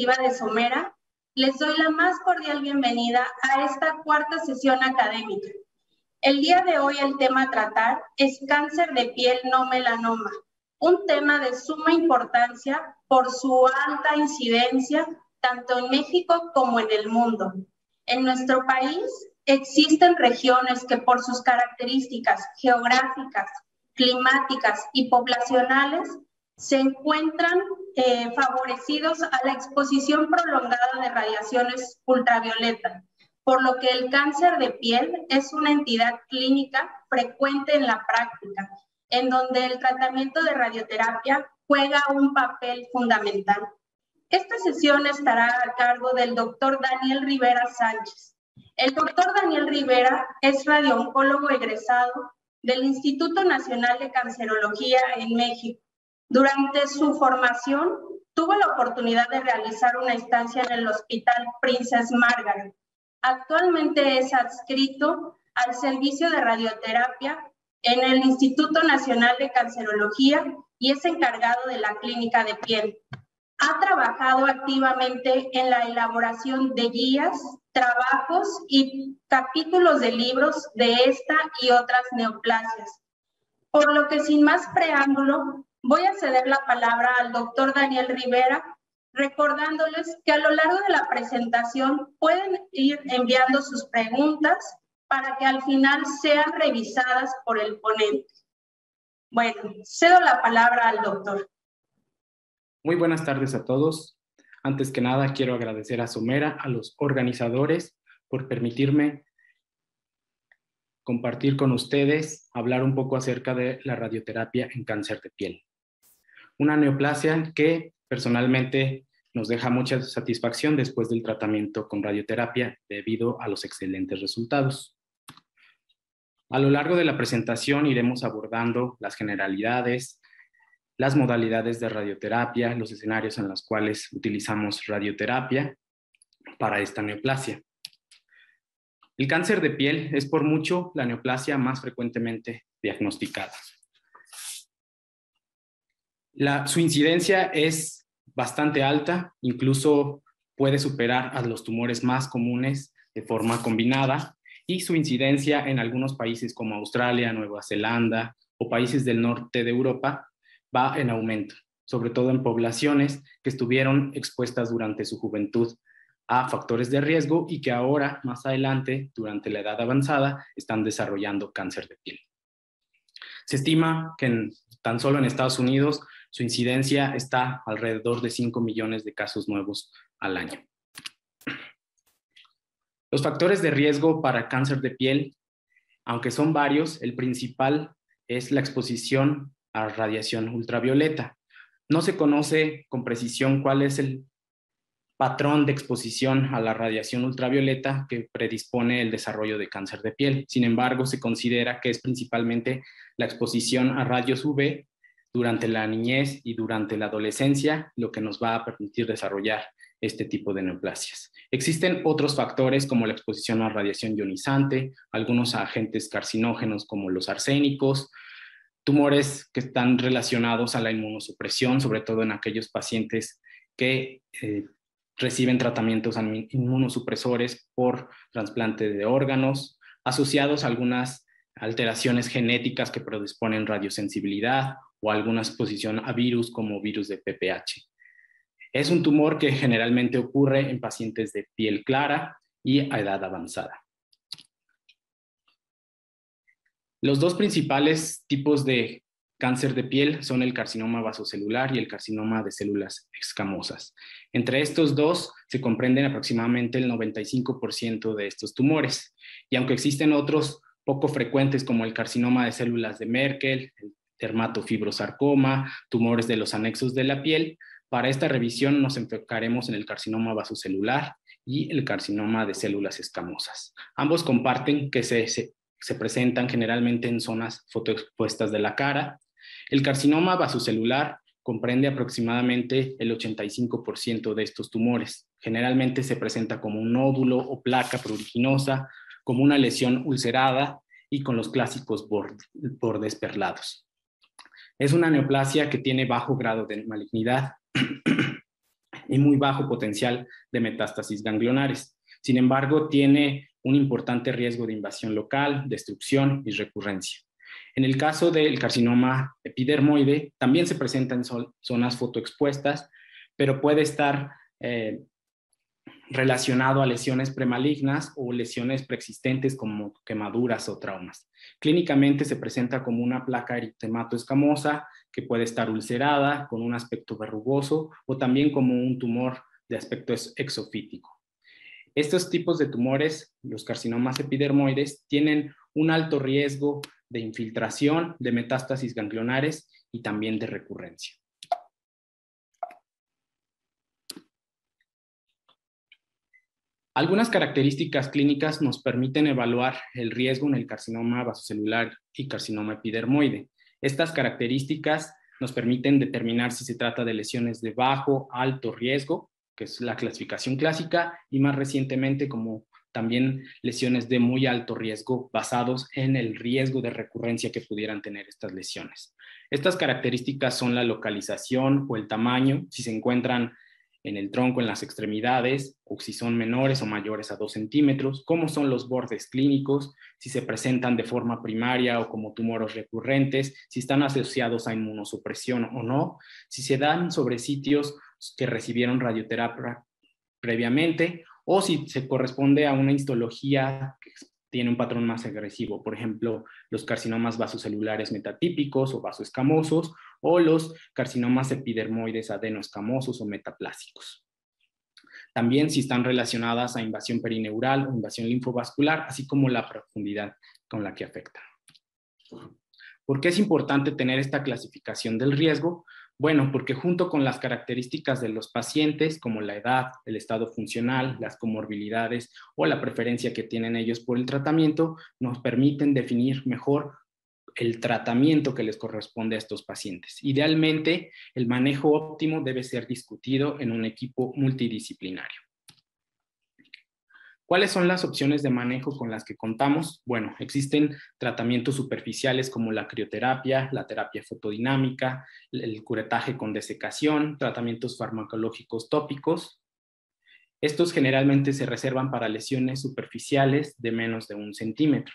directiva de Somera, les doy la más cordial bienvenida a esta cuarta sesión académica. El día de hoy el tema a tratar es cáncer de piel no melanoma, un tema de suma importancia por su alta incidencia tanto en México como en el mundo. En nuestro país existen regiones que por sus características geográficas, climáticas y poblacionales se encuentran eh, favorecidos a la exposición prolongada de radiaciones ultravioleta, por lo que el cáncer de piel es una entidad clínica frecuente en la práctica, en donde el tratamiento de radioterapia juega un papel fundamental. Esta sesión estará a cargo del doctor Daniel Rivera Sánchez. El doctor Daniel Rivera es radiooncólogo egresado del Instituto Nacional de Cancerología en México durante su formación, tuvo la oportunidad de realizar una estancia en el Hospital Princess Margaret. Actualmente es adscrito al servicio de radioterapia en el Instituto Nacional de Cancerología y es encargado de la clínica de piel. Ha trabajado activamente en la elaboración de guías, trabajos y capítulos de libros de esta y otras neoplasias. Por lo que sin más preámbulo, Voy a ceder la palabra al doctor Daniel Rivera, recordándoles que a lo largo de la presentación pueden ir enviando sus preguntas para que al final sean revisadas por el ponente. Bueno, cedo la palabra al doctor. Muy buenas tardes a todos. Antes que nada, quiero agradecer a Somera, a los organizadores, por permitirme compartir con ustedes, hablar un poco acerca de la radioterapia en cáncer de piel una neoplasia que personalmente nos deja mucha satisfacción después del tratamiento con radioterapia debido a los excelentes resultados. A lo largo de la presentación iremos abordando las generalidades, las modalidades de radioterapia, los escenarios en los cuales utilizamos radioterapia para esta neoplasia. El cáncer de piel es por mucho la neoplasia más frecuentemente diagnosticada su incidencia es bastante alta, incluso puede superar a los tumores más comunes de forma combinada y su incidencia en algunos países como Australia, Nueva Zelanda o países del norte de Europa va en aumento, sobre todo en poblaciones que estuvieron expuestas durante su juventud a factores de riesgo y que ahora, más adelante, durante la edad avanzada, están desarrollando cáncer de piel. Se estima que tan solo en Estados Unidos su incidencia está alrededor de 5 millones de casos nuevos al año. Los factores de riesgo para cáncer de piel, aunque son varios, el principal es la exposición a radiación ultravioleta. No se conoce con precisión cuál es el patrón de exposición a la radiación ultravioleta que predispone el desarrollo de cáncer de piel. Sin embargo, se considera que es principalmente la exposición a rayos UV durante la niñez y durante la adolescencia, lo que nos va a permitir desarrollar este tipo de neoplasias. Existen otros factores como la exposición a radiación ionizante, algunos agentes carcinógenos como los arsénicos, tumores que están relacionados a la inmunosupresión, sobre todo en aquellos pacientes que eh, reciben tratamientos inmunosupresores por trasplante de órganos, asociados a algunas alteraciones genéticas que predisponen radiosensibilidad o alguna exposición a virus como virus de PPH. Es un tumor que generalmente ocurre en pacientes de piel clara y a edad avanzada. Los dos principales tipos de cáncer de piel son el carcinoma vasocelular y el carcinoma de células escamosas. Entre estos dos se comprenden aproximadamente el 95% de estos tumores. Y aunque existen otros poco frecuentes como el carcinoma de células de Merkel, el dermatofibrosarcoma, tumores de los anexos de la piel. Para esta revisión nos enfocaremos en el carcinoma vasocelular y el carcinoma de células escamosas. Ambos comparten que se, se, presentan generalmente en zonas fotoexpuestas de la cara. El carcinoma vasocelular comprende aproximadamente el 85% de estos tumores. Generalmente se presenta como un nódulo o placa pruriginosa, como una lesión ulcerada y con los clásicos bordes perlados. Es una neoplasia que tiene bajo grado de malignidad y muy bajo potencial de metástasis ganglionares. Sin embargo, tiene un importante riesgo de invasión local, destrucción y recurrencia. En el caso del carcinoma epidermoide, también se presenta en zonas fotoexpuestas, pero puede estar eh, relacionado a lesiones premalignas o lesiones preexistentes como quemaduras o traumas. Clínicamente se presenta como una placa eritemato escamosa que puede estar ulcerada con un aspecto verrugoso o también como un tumor de aspecto exofítico. Estos tipos de tumores, los carcinomas epidermoides, tienen un alto riesgo de infiltración, de metástasis ganglionares y también de recurrencia. Algunas características clínicas nos permiten evaluar el riesgo en el carcinoma vasocelular y carcinoma epidermoide. Estas características nos permiten determinar si se trata de lesiones de bajo, alto riesgo, que es la clasificación clásica, y más recientemente como también lesiones de muy alto riesgo basados en el riesgo de recurrencia que pudieran tener estas lesiones. Estas características son la localización o el tamaño, si se encuentran en el tronco, en las extremidades, o si son menores o mayores a 2 centímetros, cómo son los bordes clínicos, si se presentan de forma primaria o como tumores recurrentes, si están asociados a inmunosupresión o no, si se dan sobre sitios que recibieron radioterapia previamente o si se corresponde a una histología que tiene un patrón más agresivo, por ejemplo, los carcinomas vasocelulares metatípicos o vasoescamosos o los carcinomas epidermoides adenoescamosos o metaplásicos. También si están relacionadas a invasión perineural o invasión linfovascular, así como la profundidad con la que afectan. ¿Por qué es importante tener esta clasificación del riesgo? Bueno, porque junto con las características de los pacientes, como la edad, el estado funcional, las comorbilidades o la preferencia que tienen ellos por el tratamiento, nos permiten definir mejor el tratamiento que les corresponde a estos pacientes. Idealmente, el manejo óptimo debe ser discutido en un equipo multidisciplinario. ¿Cuáles son las opciones de manejo con las que contamos? Bueno, existen tratamientos superficiales como la crioterapia, la terapia fotodinámica, el curetaje con desecación, tratamientos farmacológicos tópicos. Estos generalmente se reservan para lesiones superficiales de menos de un centímetro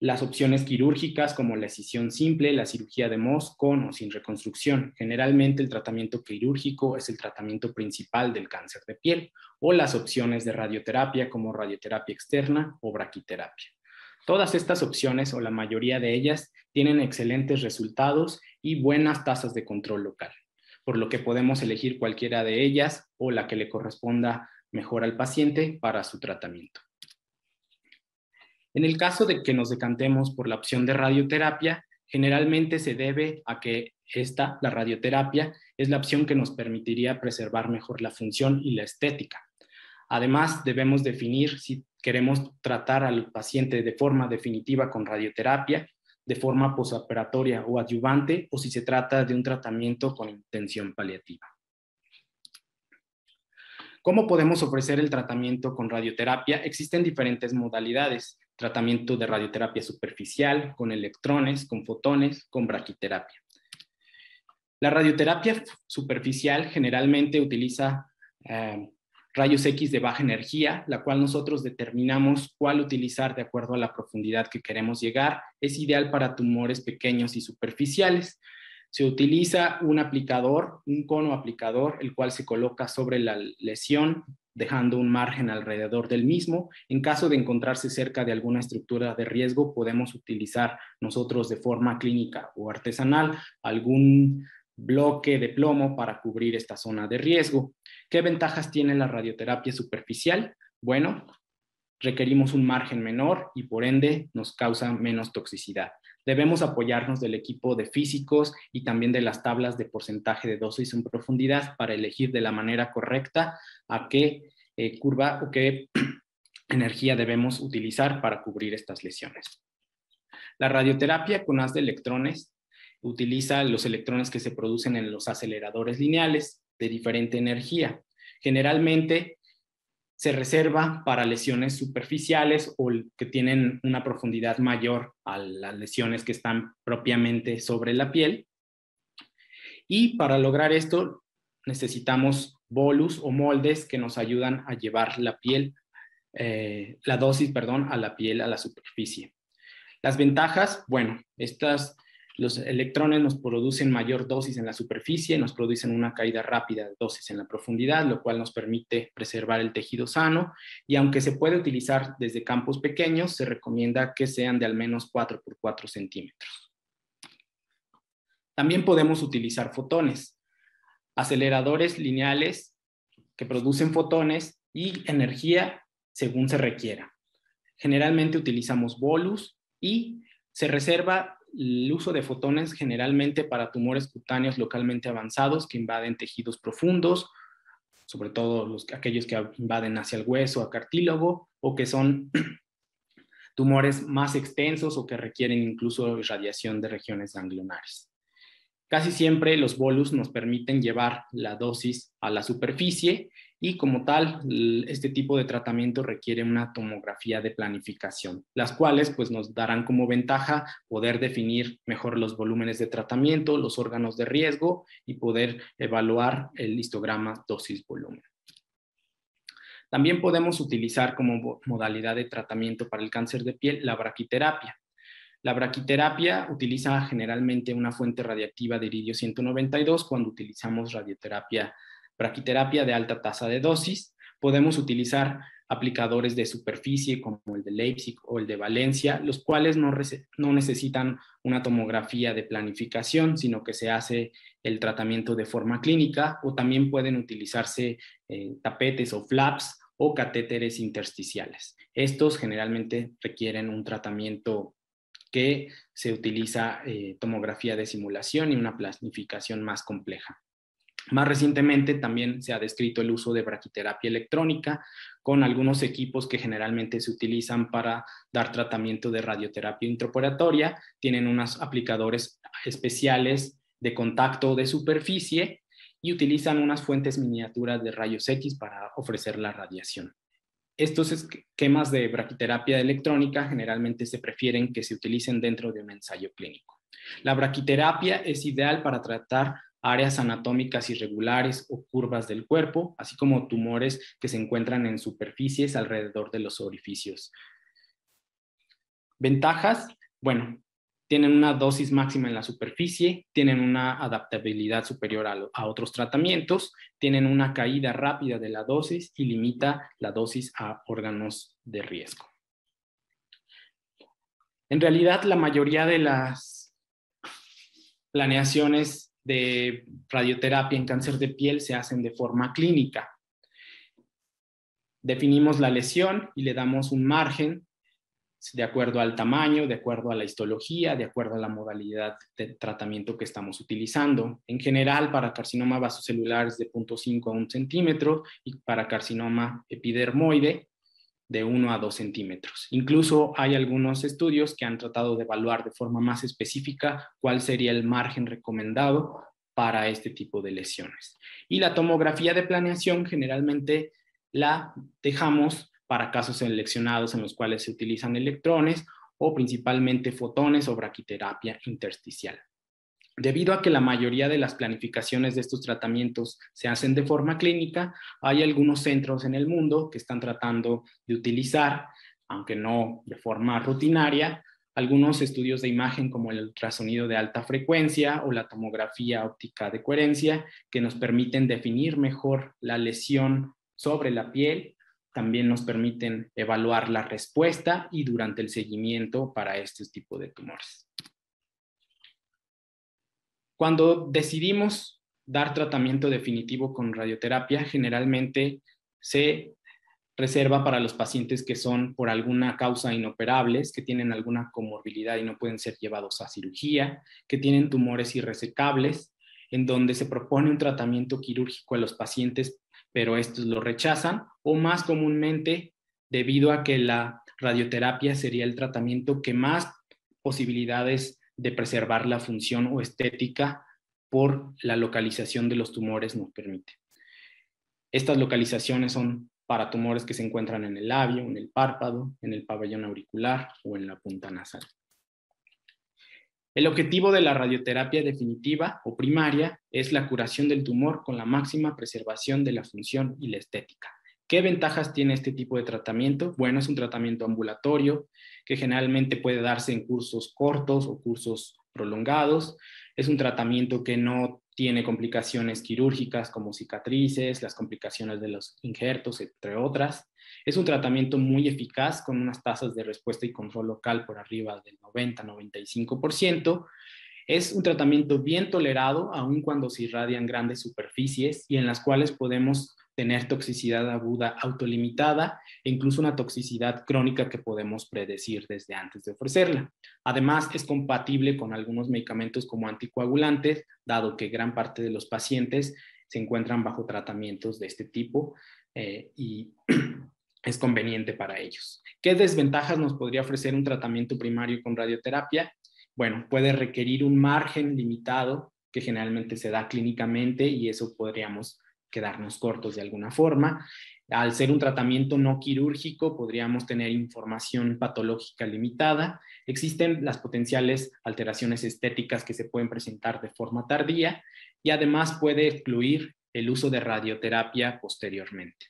las opciones quirúrgicas como la escisión simple, la cirugía de Mohs con o sin reconstrucción. Generalmente el tratamiento quirúrgico es el tratamiento principal del cáncer de piel o las opciones de radioterapia como radioterapia externa o braquiterapia. Todas estas opciones o la mayoría de ellas tienen excelentes resultados y buenas tasas de control local, por lo que podemos elegir cualquiera de ellas o la que le corresponda mejor al paciente para su tratamiento. En el caso de que nos decantemos por la opción de radioterapia, generalmente se debe a que esta, la radioterapia, es la opción que nos permitiría preservar mejor la función y la estética. Además, debemos definir si queremos tratar al paciente de forma definitiva con radioterapia, de forma posoperatoria o adyuvante, o si se trata de un tratamiento con intención paliativa. ¿Cómo podemos ofrecer el tratamiento con radioterapia? Existen diferentes modalidades tratamiento de radioterapia superficial, con electrones, con fotones, con braquiterapia. La radioterapia superficial generalmente utiliza eh, rayos X de baja energía, la cual nosotros determinamos cuál utilizar de acuerdo a la profundidad que queremos llegar. Es ideal para tumores pequeños y superficiales. Se utiliza un aplicador, un cono aplicador, el cual se coloca sobre la lesión dejando un margen alrededor del mismo. En caso de encontrarse cerca de alguna estructura de riesgo, podemos utilizar nosotros de forma clínica o artesanal algún bloque de plomo para cubrir esta zona de riesgo. ¿Qué ventajas tiene la radioterapia superficial? Bueno, requerimos un margen menor y por ende nos causa menos toxicidad. Debemos apoyarnos del equipo de físicos y también de las tablas de porcentaje de dosis en profundidad para elegir de la manera correcta a qué eh, curva o qué energía debemos utilizar para cubrir estas lesiones. La radioterapia con haz de electrones utiliza los electrones que se producen en los aceleradores lineales de diferente energía. Generalmente se reserva para lesiones superficiales o que tienen una profundidad mayor a las lesiones que están propiamente sobre la piel. Y para lograr esto necesitamos bolus o moldes que nos ayudan a llevar la piel, eh, la dosis, perdón, a la piel, a la superficie. Las ventajas, bueno, estas los electrones nos producen mayor dosis en la superficie, nos producen una caída rápida de dosis en la profundidad, lo cual nos permite preservar el tejido sano. Y aunque se puede utilizar desde campos pequeños, se recomienda que sean de al menos 4 por 4 centímetros. También podemos utilizar fotones, aceleradores lineales que producen fotones y energía según se requiera. Generalmente utilizamos bolus y se reserva el uso de fotones generalmente para tumores cutáneos localmente avanzados que invaden tejidos profundos, sobre todo los, aquellos que invaden hacia el hueso, a cartílago, o que son tumores más extensos o que requieren incluso irradiación de regiones ganglionares. Casi siempre los bolus nos permiten llevar la dosis a la superficie y como tal, este tipo de tratamiento requiere una tomografía de planificación, las cuales pues nos darán como ventaja poder definir mejor los volúmenes de tratamiento, los órganos de riesgo y poder evaluar el histograma dosis-volumen. También podemos utilizar como modalidad de tratamiento para el cáncer de piel la braquiterapia. La braquiterapia utiliza generalmente una fuente radiactiva de iridio 192 cuando utilizamos radioterapia braquiterapia de alta tasa de dosis. Podemos utilizar aplicadores de superficie como el de Leipzig o el de Valencia, los cuales no, necesitan una tomografía de planificación, sino que se hace el tratamiento de forma clínica o también pueden utilizarse eh, tapetes o flaps o catéteres intersticiales. Estos generalmente requieren un tratamiento que se utiliza eh, tomografía de simulación y una planificación más compleja. Más recientemente también se ha descrito el uso de braquiterapia electrónica con algunos equipos que generalmente se utilizan para dar tratamiento de radioterapia intraoperatoria. Tienen unos aplicadores especiales de contacto de superficie y utilizan unas fuentes miniaturas de rayos X para ofrecer la radiación. Estos esquemas de braquiterapia electrónica generalmente se prefieren que se utilicen dentro de un ensayo clínico. La braquiterapia es ideal para tratar áreas anatómicas irregulares o curvas del cuerpo, así como tumores que se encuentran en superficies alrededor de los orificios. Ventajas, bueno, tienen una dosis máxima en la superficie, tienen una adaptabilidad superior a, a, otros tratamientos, tienen una caída rápida de la dosis y limita la dosis a órganos de riesgo. En realidad, la mayoría de las planeaciones de radioterapia en cáncer de piel se hacen de forma clínica. Definimos la lesión y le damos un margen de acuerdo al tamaño, de acuerdo a la histología, de acuerdo a la modalidad de tratamiento que estamos utilizando. En general, para carcinoma vasocelular es de 0.5 a 1 centímetro y para carcinoma epidermoide de 1 a 2 centímetros. Incluso hay algunos estudios que han tratado de evaluar de forma más específica cuál sería el margen recomendado para este tipo de lesiones. Y la tomografía de planeación generalmente la dejamos para casos seleccionados en los cuales se utilizan electrones o principalmente fotones o braquiterapia intersticial. Debido a que la mayoría de las planificaciones de estos tratamientos se hacen de forma clínica, hay algunos centros en el mundo que están tratando de utilizar, aunque no de forma rutinaria, algunos estudios de imagen como el ultrasonido de alta frecuencia o la tomografía óptica de coherencia que nos permiten definir mejor la lesión sobre la piel. También nos permiten evaluar la respuesta y durante el seguimiento para este tipo de tumores. Cuando decidimos dar tratamiento definitivo con radioterapia, generalmente se reserva para los pacientes que son por alguna causa inoperables, que tienen alguna comorbilidad y no pueden ser llevados a cirugía, que tienen tumores irresecables, en donde se propone un tratamiento quirúrgico a los pacientes, pero estos lo rechazan, o más comúnmente debido a que la radioterapia sería el tratamiento que más posibilidades de preservar la función o estética por la localización de los tumores nos permite. Estas localizaciones son para tumores que se encuentran en el labio, en el párpado, en el pabellón auricular o en la punta nasal. El objetivo de la radioterapia definitiva o primaria es la curación del tumor con la máxima preservación de la función y la estética. ¿Qué ventajas tiene este tipo de tratamiento? Bueno, es un tratamiento ambulatorio que generalmente puede darse en cursos cortos o cursos prolongados. Es un tratamiento que no tiene complicaciones quirúrgicas como cicatrices, las complicaciones de los injertos, entre otras. Es un tratamiento muy eficaz con unas tasas de respuesta y control local por arriba del 90-95%. Es un tratamiento bien tolerado, aun cuando se irradian grandes superficies y en las cuales podemos tener toxicidad aguda autolimitada e incluso una toxicidad crónica que podemos predecir desde antes de ofrecerla. Además, es compatible con algunos medicamentos como anticoagulantes, dado que gran parte de los pacientes se encuentran bajo tratamientos de este tipo eh, y es conveniente para ellos. ¿Qué desventajas nos podría ofrecer un tratamiento primario con radioterapia? Bueno, puede requerir un margen limitado que generalmente se da clínicamente y eso podríamos quedarnos cortos de alguna forma. Al ser un tratamiento no quirúrgico, podríamos tener información patológica limitada. Existen las potenciales alteraciones estéticas que se pueden presentar de forma tardía y además puede excluir el uso de radioterapia posteriormente.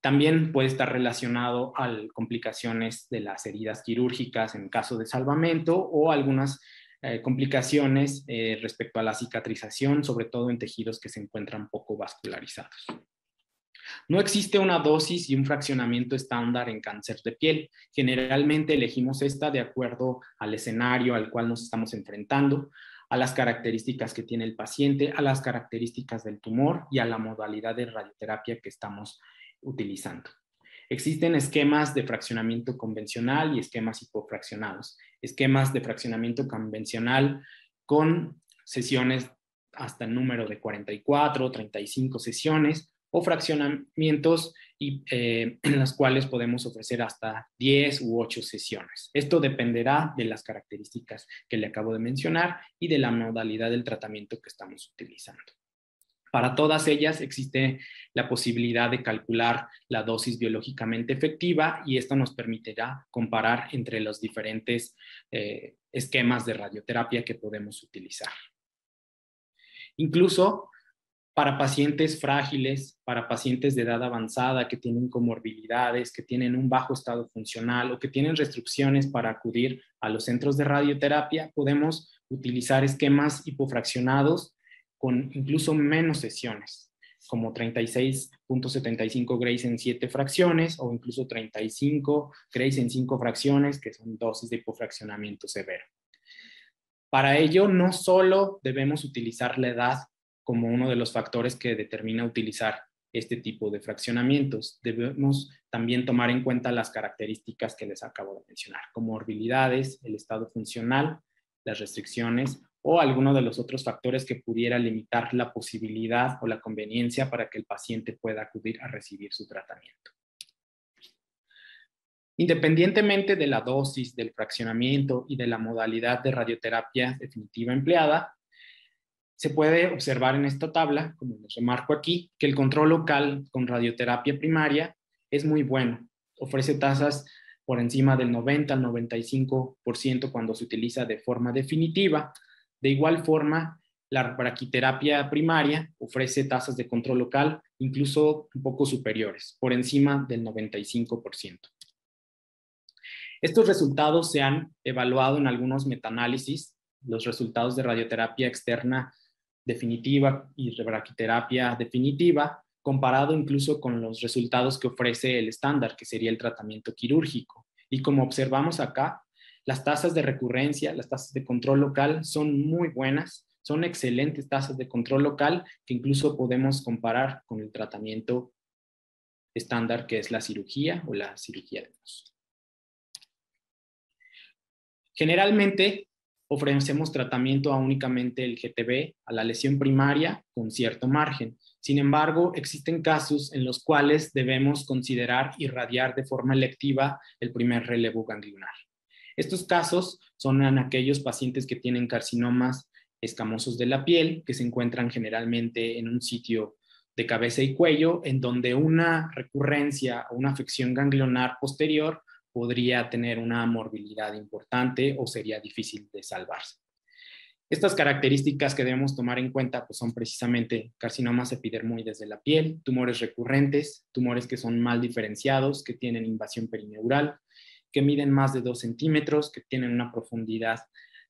También puede estar relacionado a complicaciones de las heridas quirúrgicas en caso de salvamento o algunas eh, complicaciones eh, respecto a la cicatrización, sobre todo en tejidos que se encuentran poco vascularizados. No existe una dosis y un fraccionamiento estándar en cáncer de piel. Generalmente elegimos esta de acuerdo al escenario al cual nos estamos enfrentando, a las características que tiene el paciente, a las características del tumor y a la modalidad de radioterapia que estamos utilizando. Existen esquemas de fraccionamiento convencional y esquemas hipofraccionados. Esquemas de fraccionamiento convencional con sesiones hasta el número de 44 o 35 sesiones o fraccionamientos y, eh, en las cuales podemos ofrecer hasta 10 u 8 sesiones. Esto dependerá de las características que le acabo de mencionar y de la modalidad del tratamiento que estamos utilizando. Para todas ellas existe la posibilidad de calcular la dosis biológicamente efectiva y esto nos permitirá comparar entre los diferentes eh, esquemas de radioterapia que podemos utilizar. Incluso para pacientes frágiles, para pacientes de edad avanzada que tienen comorbilidades, que tienen un bajo estado funcional o que tienen restricciones para acudir a los centros de radioterapia, podemos utilizar esquemas hipofraccionados con incluso menos sesiones, como 36.75 grays en 7 fracciones o incluso 35 grays en 5 fracciones, que son dosis de hipofraccionamiento severo. Para ello, no solo debemos utilizar la edad como uno de los factores que determina utilizar este tipo de fraccionamientos. Debemos también tomar en cuenta las características que les acabo de mencionar, como morbilidades, el estado funcional, las restricciones o alguno de los otros factores que pudiera limitar la posibilidad o la conveniencia para que el paciente pueda acudir a recibir su tratamiento. Independientemente de la dosis, del fraccionamiento y de la modalidad de radioterapia definitiva empleada, se puede observar en esta tabla, como les remarco aquí, que el control local con radioterapia primaria es muy bueno. Ofrece tasas por encima del 90 al 95% cuando se utiliza de forma definitiva, de igual forma, la braquiterapia primaria ofrece tasas de control local incluso un poco superiores, por encima del 95%. Estos resultados se han evaluado en algunos metaanálisis, los resultados de radioterapia externa definitiva y braquiterapia definitiva, comparado incluso con los resultados que ofrece el estándar, que sería el tratamiento quirúrgico. Y como observamos acá, las tasas de recurrencia, las tasas de control local son muy buenas, son excelentes tasas de control local que incluso podemos comparar con el tratamiento estándar que es la cirugía o la cirugía de voz. Generalmente ofrecemos tratamiento a únicamente el GTB, a la lesión primaria, con cierto margen. Sin embargo, existen casos en los cuales debemos considerar irradiar de forma electiva el primer relevo ganglionar. Estos casos son aquellos pacientes que tienen carcinomas escamosos de la piel, que se encuentran generalmente en un sitio de cabeza y cuello, en donde una recurrencia o una afección ganglionar posterior podría tener una morbilidad importante o sería difícil de salvarse. Estas características que debemos tomar en cuenta pues, son precisamente carcinomas epidermoides de la piel, tumores recurrentes, tumores que son mal diferenciados, que tienen invasión perineural, que miden más de 2 centímetros, que tienen una profundidad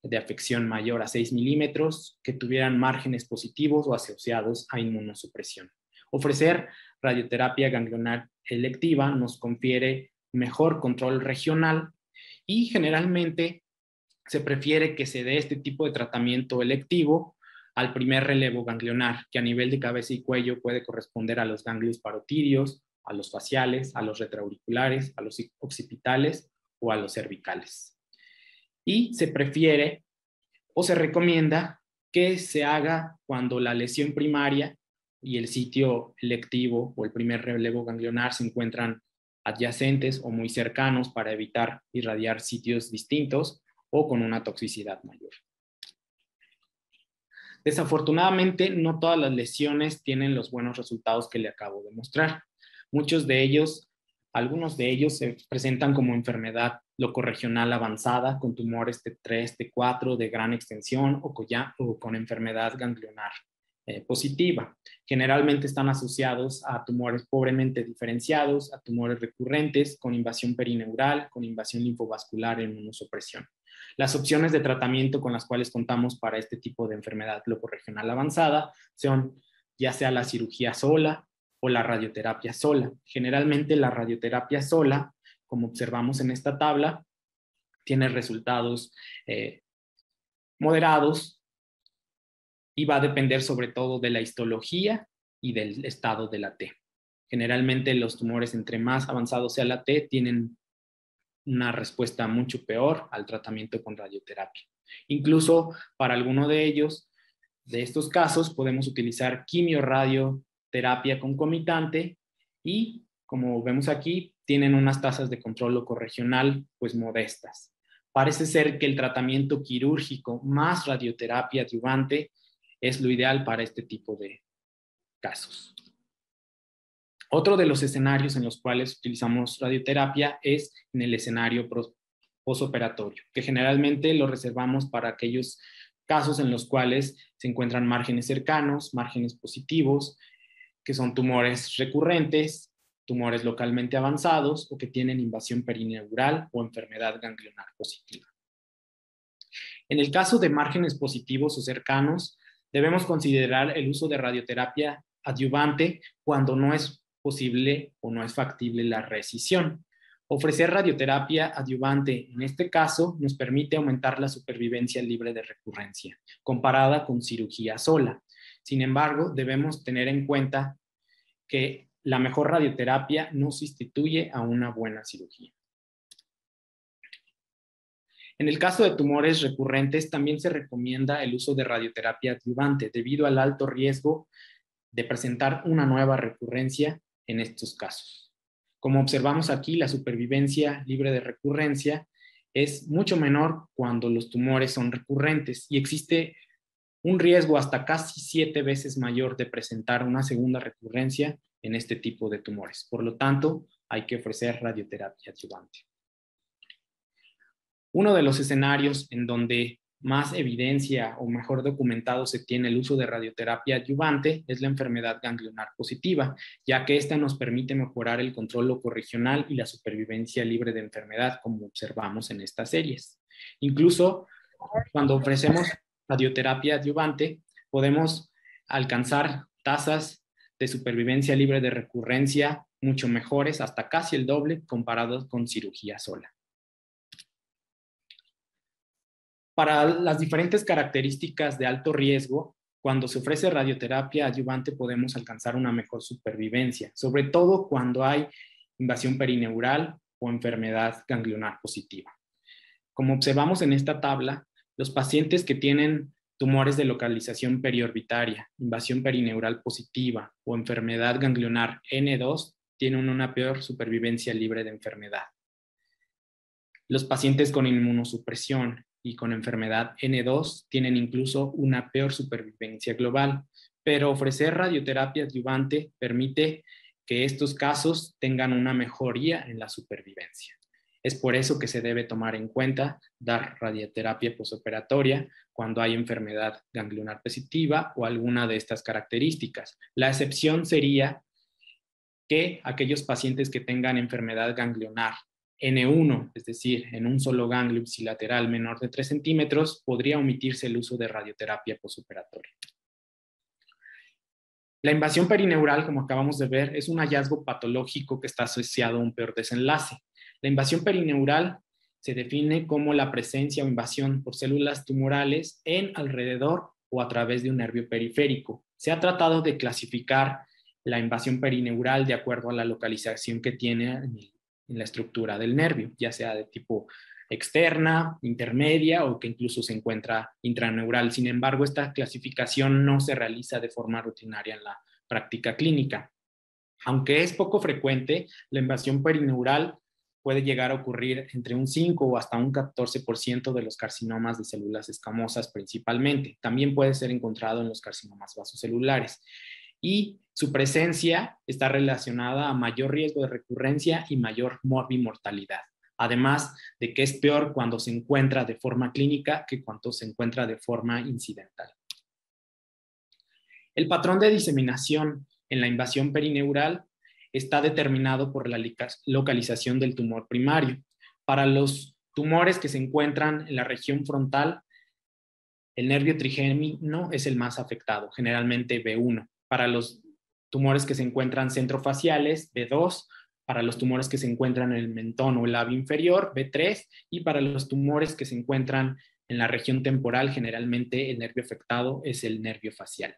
de afección mayor a 6 milímetros, que tuvieran márgenes positivos o asociados a inmunosupresión. Ofrecer radioterapia ganglionar electiva nos confiere mejor control regional y generalmente se prefiere que se dé este tipo de tratamiento electivo al primer relevo ganglionar, que a nivel de cabeza y cuello puede corresponder a los ganglios parotídeos, a los faciales, a los retroauriculares, a los occipitales o a los cervicales. Y se prefiere o se recomienda que se haga cuando la lesión primaria y el sitio electivo o el primer relevo ganglionar se encuentran adyacentes o muy cercanos para evitar irradiar sitios distintos o con una toxicidad mayor. Desafortunadamente, no todas las lesiones tienen los buenos resultados que le acabo de mostrar. Muchos de ellos, algunos de ellos se presentan como enfermedad locorregional avanzada con tumores T3, T4 de gran extensión o con enfermedad ganglionar eh, positiva. Generalmente están asociados a tumores pobremente diferenciados, a tumores recurrentes con invasión perineural, con invasión linfovascular en inmunosupresión. Las opciones de tratamiento con las cuales contamos para este tipo de enfermedad locorregional avanzada son ya sea la cirugía sola o la radioterapia sola. Generalmente la radioterapia sola, como observamos en esta tabla, tiene resultados eh, moderados y va a depender sobre todo de la histología y del estado de la T. Generalmente los tumores entre más avanzados sea la T tienen una respuesta mucho peor al tratamiento con radioterapia. Incluso para alguno de ellos, de estos casos, podemos utilizar quimio-radioterapia concomitante y, como vemos aquí, tienen unas tasas de control locorregional pues modestas. Parece ser que el tratamiento quirúrgico más radioterapia adyuvante es lo ideal para este tipo de casos. Otro de los escenarios en los cuales utilizamos radioterapia es en el escenario posoperatorio, que generalmente lo reservamos para aquellos casos en los cuales se encuentran márgenes cercanos, márgenes positivos, que son tumores recurrentes, tumores localmente avanzados o que tienen invasión perineural o enfermedad ganglionar positiva. En el caso de márgenes positivos o cercanos, debemos considerar el uso de radioterapia adyuvante cuando no es posible o no es factible la rescisión. Ofrecer radioterapia adyuvante en este caso nos permite aumentar la supervivencia libre de recurrencia, comparada con cirugía sola. Sin embargo, debemos tener en cuenta que la mejor radioterapia no sustituye a una buena cirugía. En el caso de tumores recurrentes, también se recomienda el uso de radioterapia adyuvante debido al alto riesgo de presentar una nueva recurrencia en estos casos. Como observamos aquí, la supervivencia libre de recurrencia es mucho menor cuando los tumores son recurrentes y existe un riesgo hasta casi siete veces mayor de presentar una segunda recurrencia en este tipo de tumores. Por lo tanto, hay que ofrecer radioterapia adyuvante. Uno de los escenarios en donde más evidencia o mejor documentado se tiene el uso de radioterapia adyuvante es la enfermedad ganglionar positiva, ya que esta nos permite mejorar el control locorregional y la supervivencia libre de enfermedad, como observamos en estas series. Incluso cuando ofrecemos radioterapia adyuvante, podemos alcanzar tasas de supervivencia libre de recurrencia mucho mejores, hasta casi el doble comparado con cirugía sola. Para las diferentes características de alto riesgo, cuando se ofrece radioterapia adyuvante podemos alcanzar una mejor supervivencia, sobre todo cuando hay invasión perineural o enfermedad ganglionar positiva. Como observamos en esta tabla, los pacientes que tienen tumores de localización periorbitaria, invasión perineural positiva o enfermedad ganglionar N2 tienen una peor supervivencia libre de enfermedad. Los pacientes con inmunosupresión y con enfermedad N2 tienen incluso una peor supervivencia global, pero ofrecer radioterapia adyuvante permite que estos casos tengan una mejoría en la supervivencia. Es por eso que se debe tomar en cuenta dar radioterapia posoperatoria cuando hay enfermedad ganglionar positiva o alguna de estas características. La excepción sería que aquellos pacientes que tengan enfermedad ganglionar N1, es decir, en un solo ganglio ipsilateral menor de 3 centímetros, podría omitirse el uso de radioterapia posoperatoria. La invasión perineural, como acabamos de ver, es un hallazgo patológico que está asociado a un peor desenlace. La invasión perineural se define como la presencia o invasión por células tumorales en, alrededor o a través de un nervio periférico. Se ha tratado de clasificar la invasión perineural de acuerdo a la localización que tiene en, la estructura del nervio, ya sea de tipo externa, intermedia o que incluso se encuentra intraneural. Sin embargo, esta clasificación no se realiza de forma rutinaria en la práctica clínica. Aunque es poco frecuente, la invasión perineural puede llegar a ocurrir entre un 5 o hasta un 14% de los carcinomas de células escamosas principalmente. También puede ser encontrado en los carcinomas vasocelulares. Y su presencia está relacionada a mayor riesgo de recurrencia y mayor morbimortalidad. Además de que es peor cuando se encuentra de forma clínica que cuando se encuentra de forma incidental. El patrón de diseminación en la invasión perineural está determinado por la localización del tumor primario. Para los tumores que se encuentran en la región frontal, el nervio trigémino es el más afectado, generalmente B1. Para los tumores que se encuentran centrofaciales, B2. Para los tumores que se encuentran en el mentón o el labio inferior, B3. Y para los tumores que se encuentran en la región temporal, generalmente el nervio afectado es el nervio facial.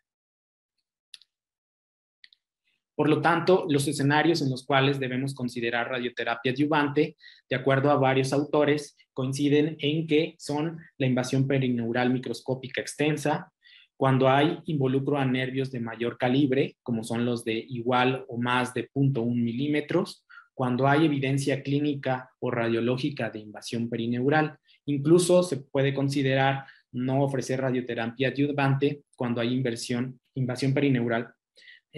Por lo tanto, los escenarios en los cuales debemos considerar radioterapia adyuvante, de acuerdo a varios autores, coinciden en que son la invasión perineural microscópica extensa, cuando hay involucro a nervios de mayor calibre, como son los de igual o más de 0.1 milímetros, cuando hay evidencia clínica o radiológica de invasión perineural. Incluso se puede considerar no ofrecer radioterapia adyuvante cuando hay inversión, invasión perineural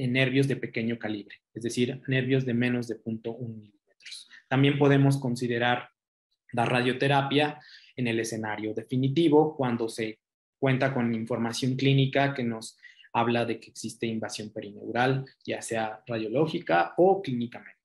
nervios de pequeño calibre, es decir, nervios de menos de 0.1 milímetros. También podemos considerar la radioterapia en el escenario definitivo cuando se cuenta con información clínica que nos habla de que existe invasión perineural, ya sea radiológica o clínicamente.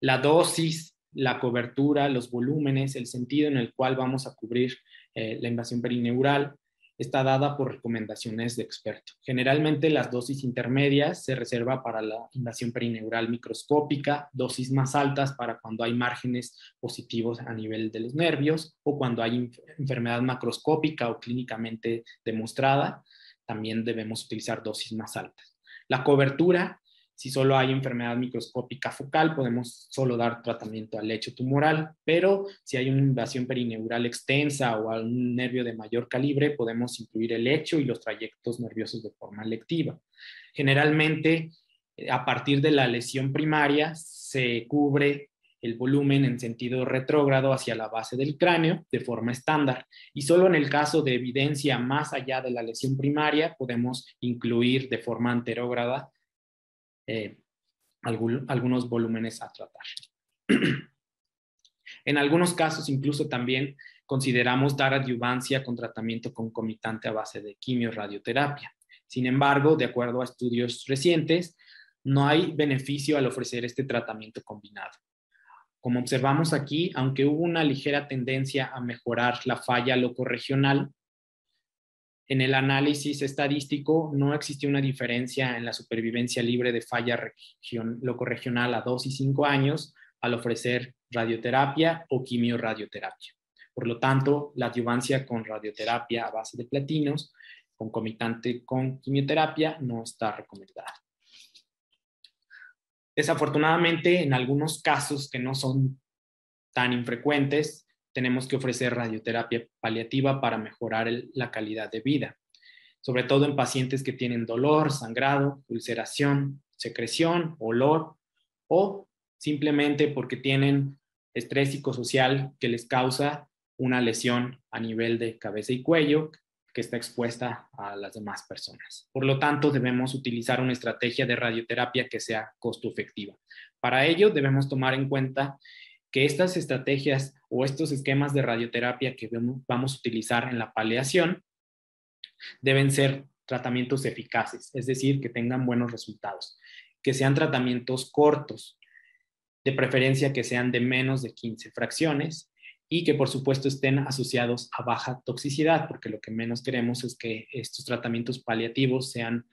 La dosis, la cobertura, los volúmenes, el sentido en el cual vamos a cubrir eh, la invasión perineural está dada por recomendaciones de experto. Generalmente las dosis intermedias se reserva para la invasión perineural microscópica, dosis más altas para cuando hay márgenes positivos a nivel de los nervios o cuando hay enfermedad macroscópica o clínicamente demostrada, también debemos utilizar dosis más altas. La cobertura si solo hay enfermedad microscópica focal, podemos solo dar tratamiento al lecho tumoral, pero si hay una invasión perineural extensa o algún nervio de mayor calibre, podemos incluir el lecho y los trayectos nerviosos de forma electiva. Generalmente, eh, a partir de la lesión primaria, se cubre el volumen en sentido retrógrado hacia la base del cráneo de forma estándar. Y solo en el caso de evidencia más allá de la lesión primaria podemos incluir de forma anterógrada eh, algunos volúmenes a tratar. en algunos casos incluso también consideramos dar adyuvancia con tratamiento concomitante a base de quimio-radioterapia. Sin embargo, de acuerdo a estudios recientes, no hay beneficio al ofrecer este tratamiento combinado. Como observamos aquí, aunque hubo una ligera tendencia a mejorar la falla locorregional, en el análisis estadístico no existió una diferencia en la supervivencia libre de falla región, locorregional a 2 y 5 años al ofrecer radioterapia o quimioradioterapia. Por lo tanto, la adyuvancia con radioterapia a base de platinos, concomitante con quimioterapia, no está recomendada. Desafortunadamente, en algunos casos que no son tan infrecuentes, tenemos que ofrecer radioterapia paliativa para mejorar la calidad de vida, sobre todo en pacientes que tienen dolor, sangrado, ulceración, secreción, olor o simplemente porque tienen estrés psicosocial que les causa una lesión a nivel de cabeza y cuello que está expuesta a las demás personas. Por lo tanto, debemos utilizar una estrategia de radioterapia que sea costo efectiva. Para ello, debemos tomar en cuenta que estas estrategias o estos esquemas de radioterapia que vamos a utilizar en la paliación deben ser tratamientos eficaces, es decir, que tengan buenos resultados, que sean tratamientos cortos, de preferencia que sean de menos de 15 fracciones y que por supuesto estén asociados a baja toxicidad, porque lo que menos queremos es que estos tratamientos paliativos sean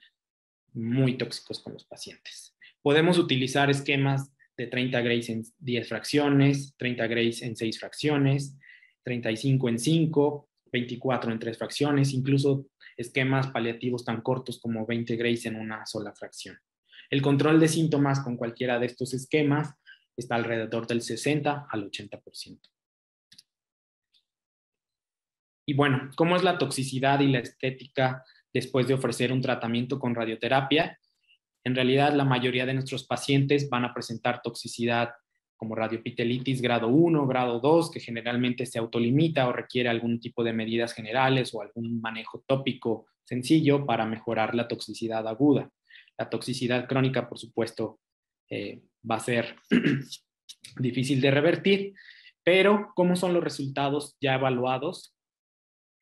muy tóxicos con los pacientes. Podemos utilizar esquemas de 30 grays en 10 fracciones, 30 grays en 6 fracciones, 35 en 5, 24 en 3 fracciones, incluso esquemas paliativos tan cortos como 20 grays en una sola fracción. El control de síntomas con cualquiera de estos esquemas está alrededor del 60 al 80%. Y bueno, ¿cómo es la toxicidad y la estética después de ofrecer un tratamiento con radioterapia? En realidad, la mayoría de nuestros pacientes van a presentar toxicidad como radiopitelitis grado 1, grado 2, que generalmente se autolimita o requiere algún tipo de medidas generales o algún manejo tópico sencillo para mejorar la toxicidad aguda. La toxicidad crónica, por supuesto, eh, va a ser difícil de revertir, pero ¿cómo son los resultados ya evaluados?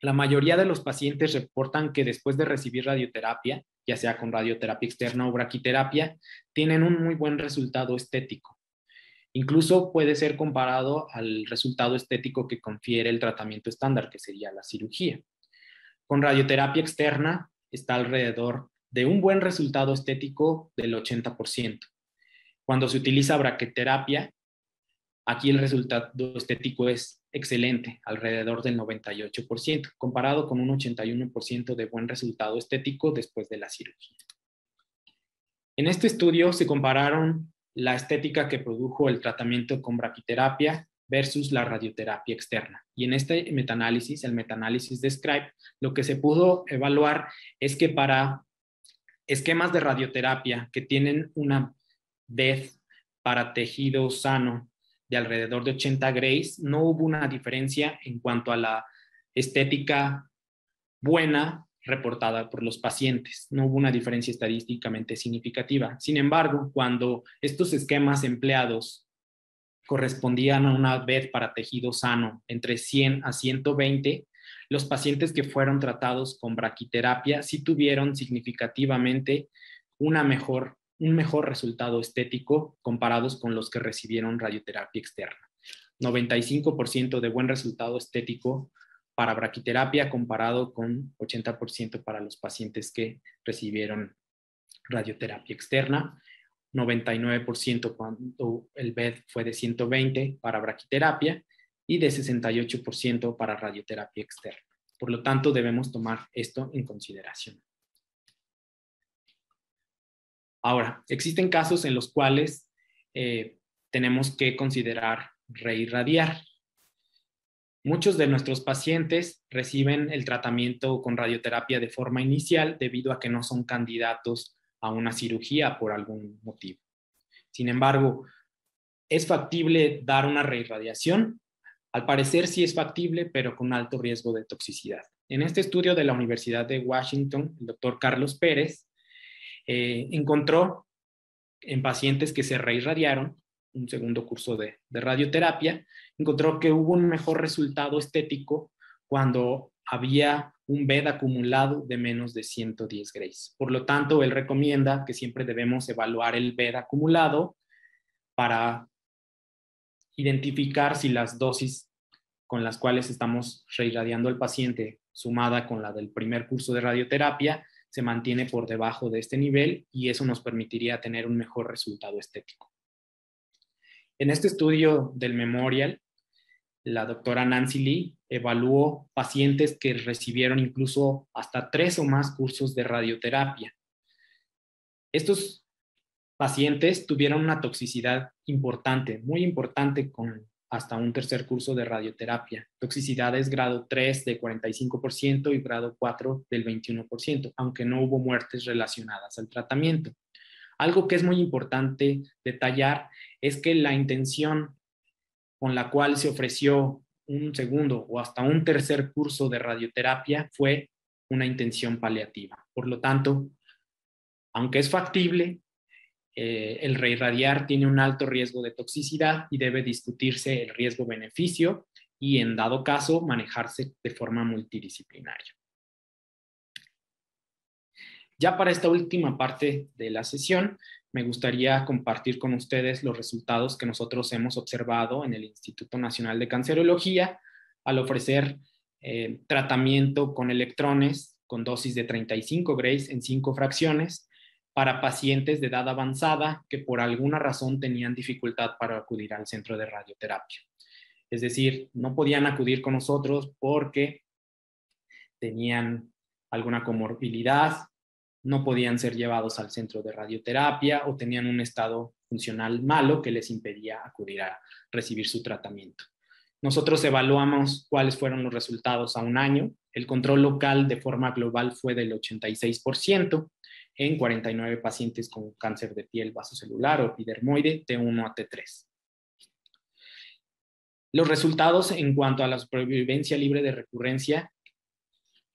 La mayoría de los pacientes reportan que después de recibir radioterapia, ya sea con radioterapia externa o braquiterapia, tienen un muy buen resultado estético. Incluso puede ser comparado al resultado estético que confiere el tratamiento estándar, que sería la cirugía. Con radioterapia externa está alrededor de un buen resultado estético del 80%. Cuando se utiliza braquiterapia, aquí el resultado estético es excelente, alrededor del 98%, comparado con un 81% de buen resultado estético después de la cirugía. En este estudio se compararon la estética que produjo el tratamiento con braquiterapia versus la radioterapia externa. Y en este metaanálisis, el metaanálisis de Scribe, lo que se pudo evaluar es que para esquemas de radioterapia que tienen una vez para tejido sano de alrededor de 80 grays, no hubo una diferencia en cuanto a la estética buena reportada por los pacientes. No hubo una diferencia estadísticamente significativa. Sin embargo, cuando estos esquemas empleados correspondían a una vez para tejido sano entre 100 a 120, los pacientes que fueron tratados con braquiterapia sí tuvieron significativamente una mejor un mejor resultado estético comparados con los que recibieron radioterapia externa. 95% de buen resultado estético para braquiterapia comparado con 80% para los pacientes que recibieron radioterapia externa, 99% cuando el BED fue de 120 para braquiterapia y de 68% para radioterapia externa. Por lo tanto, debemos tomar esto en consideración. Ahora, existen casos en los cuales eh, tenemos que considerar reirradiar. Muchos de nuestros pacientes reciben el tratamiento con radioterapia de forma inicial debido a que no son candidatos a una cirugía por algún motivo. Sin embargo, ¿es factible dar una reirradiación? Al parecer sí es factible, pero con alto riesgo de toxicidad. En este estudio de la Universidad de Washington, el doctor Carlos Pérez eh, encontró en pacientes que se reirradiaron, un segundo curso de, radioterapia, encontró que hubo un mejor resultado estético cuando había un BED acumulado de menos de 110 grays. Por lo tanto, él recomienda que siempre debemos evaluar el BED acumulado para identificar si las dosis con las cuales estamos reirradiando al paciente, sumada con la del primer curso de radioterapia, se mantiene por debajo de este nivel y eso nos permitiría tener un mejor resultado estético. En este estudio del Memorial, la doctora Nancy Lee evaluó pacientes que recibieron incluso hasta tres o más cursos de radioterapia. Estos pacientes tuvieron una toxicidad importante, muy importante con hasta un tercer curso de radioterapia. Toxicidades grado 3 de 45% y grado 4 del 21%, aunque no hubo muertes relacionadas al tratamiento. Algo que es muy importante detallar es que la intención con la cual se ofreció un segundo o hasta un tercer curso de radioterapia fue una intención paliativa. Por lo tanto, aunque es factible, eh, el reirradiar tiene un alto riesgo de toxicidad y debe discutirse el riesgo-beneficio y, en dado caso, manejarse de forma multidisciplinaria. Ya para esta última parte de la sesión, me gustaría compartir con ustedes los resultados que nosotros hemos observado en el Instituto Nacional de Cancerología al ofrecer eh, tratamiento con electrones con dosis de 35 grays en 5 fracciones para pacientes de edad avanzada que por alguna razón tenían dificultad para acudir al centro de radioterapia. Es decir, no podían acudir con nosotros porque tenían alguna comorbilidad, no podían ser llevados al centro de radioterapia o tenían un estado funcional malo que les impedía acudir a recibir su tratamiento. Nosotros evaluamos cuáles fueron los resultados a un año. El control local de forma global fue del 86% en 49 pacientes con cáncer de piel vasocelular o epidermoide T1 a T3. Los resultados en cuanto a la supervivencia libre de recurrencia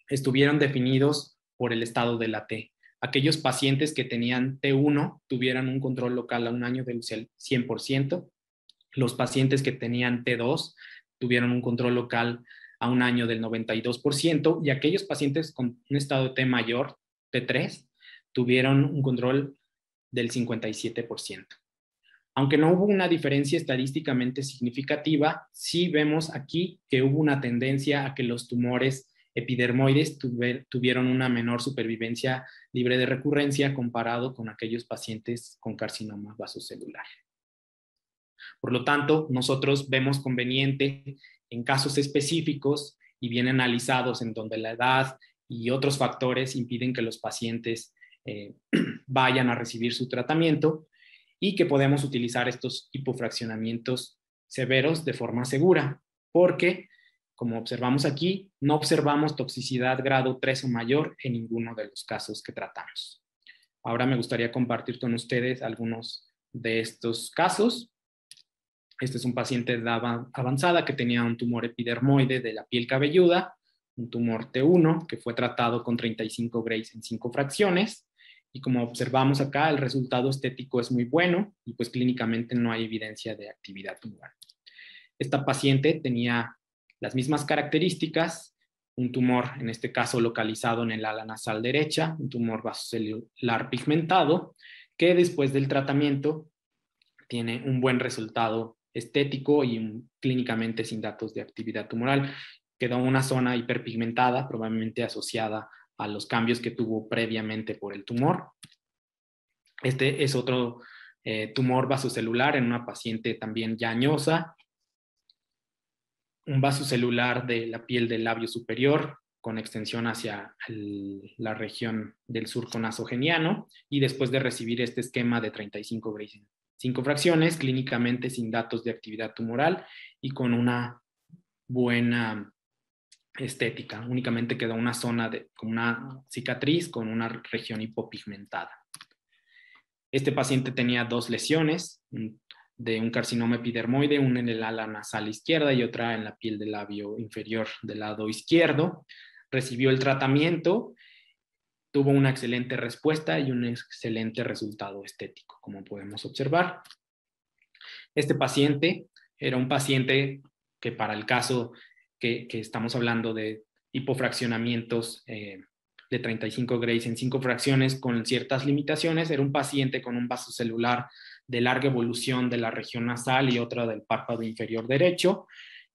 estuvieron definidos por el estado de la T. Aquellos pacientes que tenían T1 tuvieran un control local a un año del 100%. Los pacientes que tenían T2 tuvieron un control local a un año del 92% y aquellos pacientes con un estado de T mayor, T3, tuvieron un control del 57%. Aunque no hubo una diferencia estadísticamente significativa, sí vemos aquí que hubo una tendencia a que los tumores epidermoides tuvieron una menor supervivencia libre de recurrencia comparado con aquellos pacientes con carcinoma vasocelular. Por lo tanto, nosotros vemos conveniente en casos específicos y bien analizados en donde la edad y otros factores impiden que los pacientes eh, vayan a recibir su tratamiento y que podemos utilizar estos hipofraccionamientos severos de forma segura, porque, como observamos aquí, no observamos toxicidad grado 3 o mayor en ninguno de los casos que tratamos. Ahora me gustaría compartir con ustedes algunos de estos casos. Este es un paciente de avanzada que tenía un tumor epidermoide de la piel cabelluda, un tumor T1 que fue tratado con 35 grays en 5 fracciones y como observamos acá, el resultado estético es muy bueno y pues clínicamente no hay evidencia de actividad tumoral. Esta paciente tenía las mismas características, un tumor, en este caso localizado en el ala nasal derecha, un tumor vasocelular pigmentado, que después del tratamiento tiene un buen resultado estético y clínicamente sin datos de actividad tumoral. Quedó una zona hiperpigmentada, probablemente asociada a los cambios que tuvo previamente por el tumor. Este es otro eh, tumor vasocelular en una paciente también yañosa, un vasocelular de la piel del labio superior con extensión hacia la región del surco nasogeniano y después de recibir este esquema de 35 grays 5 fracciones, clínicamente sin datos de actividad tumoral y con una buena estética. Únicamente quedó una zona de, con una cicatriz con una región hipopigmentada. Este paciente tenía dos lesiones de un carcinoma epidermoide, una en el ala nasal izquierda y otra en la piel del labio inferior del lado izquierdo. Recibió el tratamiento, tuvo una excelente respuesta y un excelente resultado estético, como podemos observar. Este paciente era un paciente que para el caso que, estamos hablando de hipofraccionamientos eh, de 35 grays en 5 fracciones con ciertas limitaciones. Era un paciente con un vaso celular de larga evolución de la región nasal y otra del párpado inferior derecho,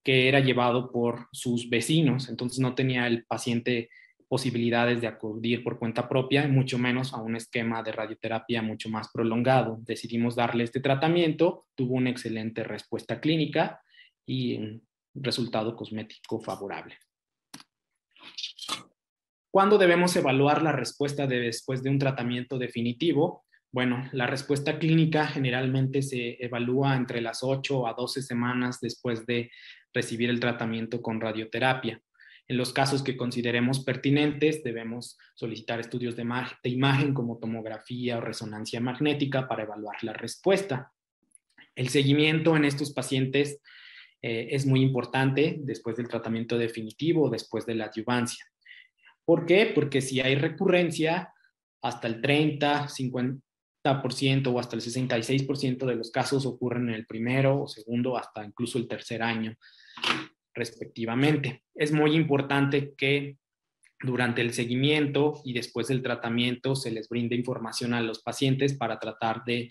que era llevado por sus vecinos. Entonces no tenía el paciente posibilidades de acudir por cuenta propia, mucho menos a un esquema de radioterapia mucho más prolongado. Decidimos darle este tratamiento, tuvo una excelente respuesta clínica y resultado cosmético favorable. ¿Cuándo debemos evaluar la respuesta después de un tratamiento definitivo? Bueno, la respuesta clínica generalmente se evalúa entre las 8 a 12 semanas después de recibir el tratamiento con radioterapia. En los casos que consideremos pertinentes, debemos solicitar estudios de, de, imagen como tomografía o resonancia magnética para evaluar la respuesta. El seguimiento en estos pacientes eh, es muy importante después del tratamiento definitivo, después de la adyuvancia. ¿Por qué? Porque si hay recurrencia, hasta el 30, 50% o hasta el 66% de los casos ocurren en el primero o segundo, hasta incluso el tercer año, respectivamente. Es muy importante que durante el seguimiento y después del tratamiento se les brinde información a los pacientes para tratar de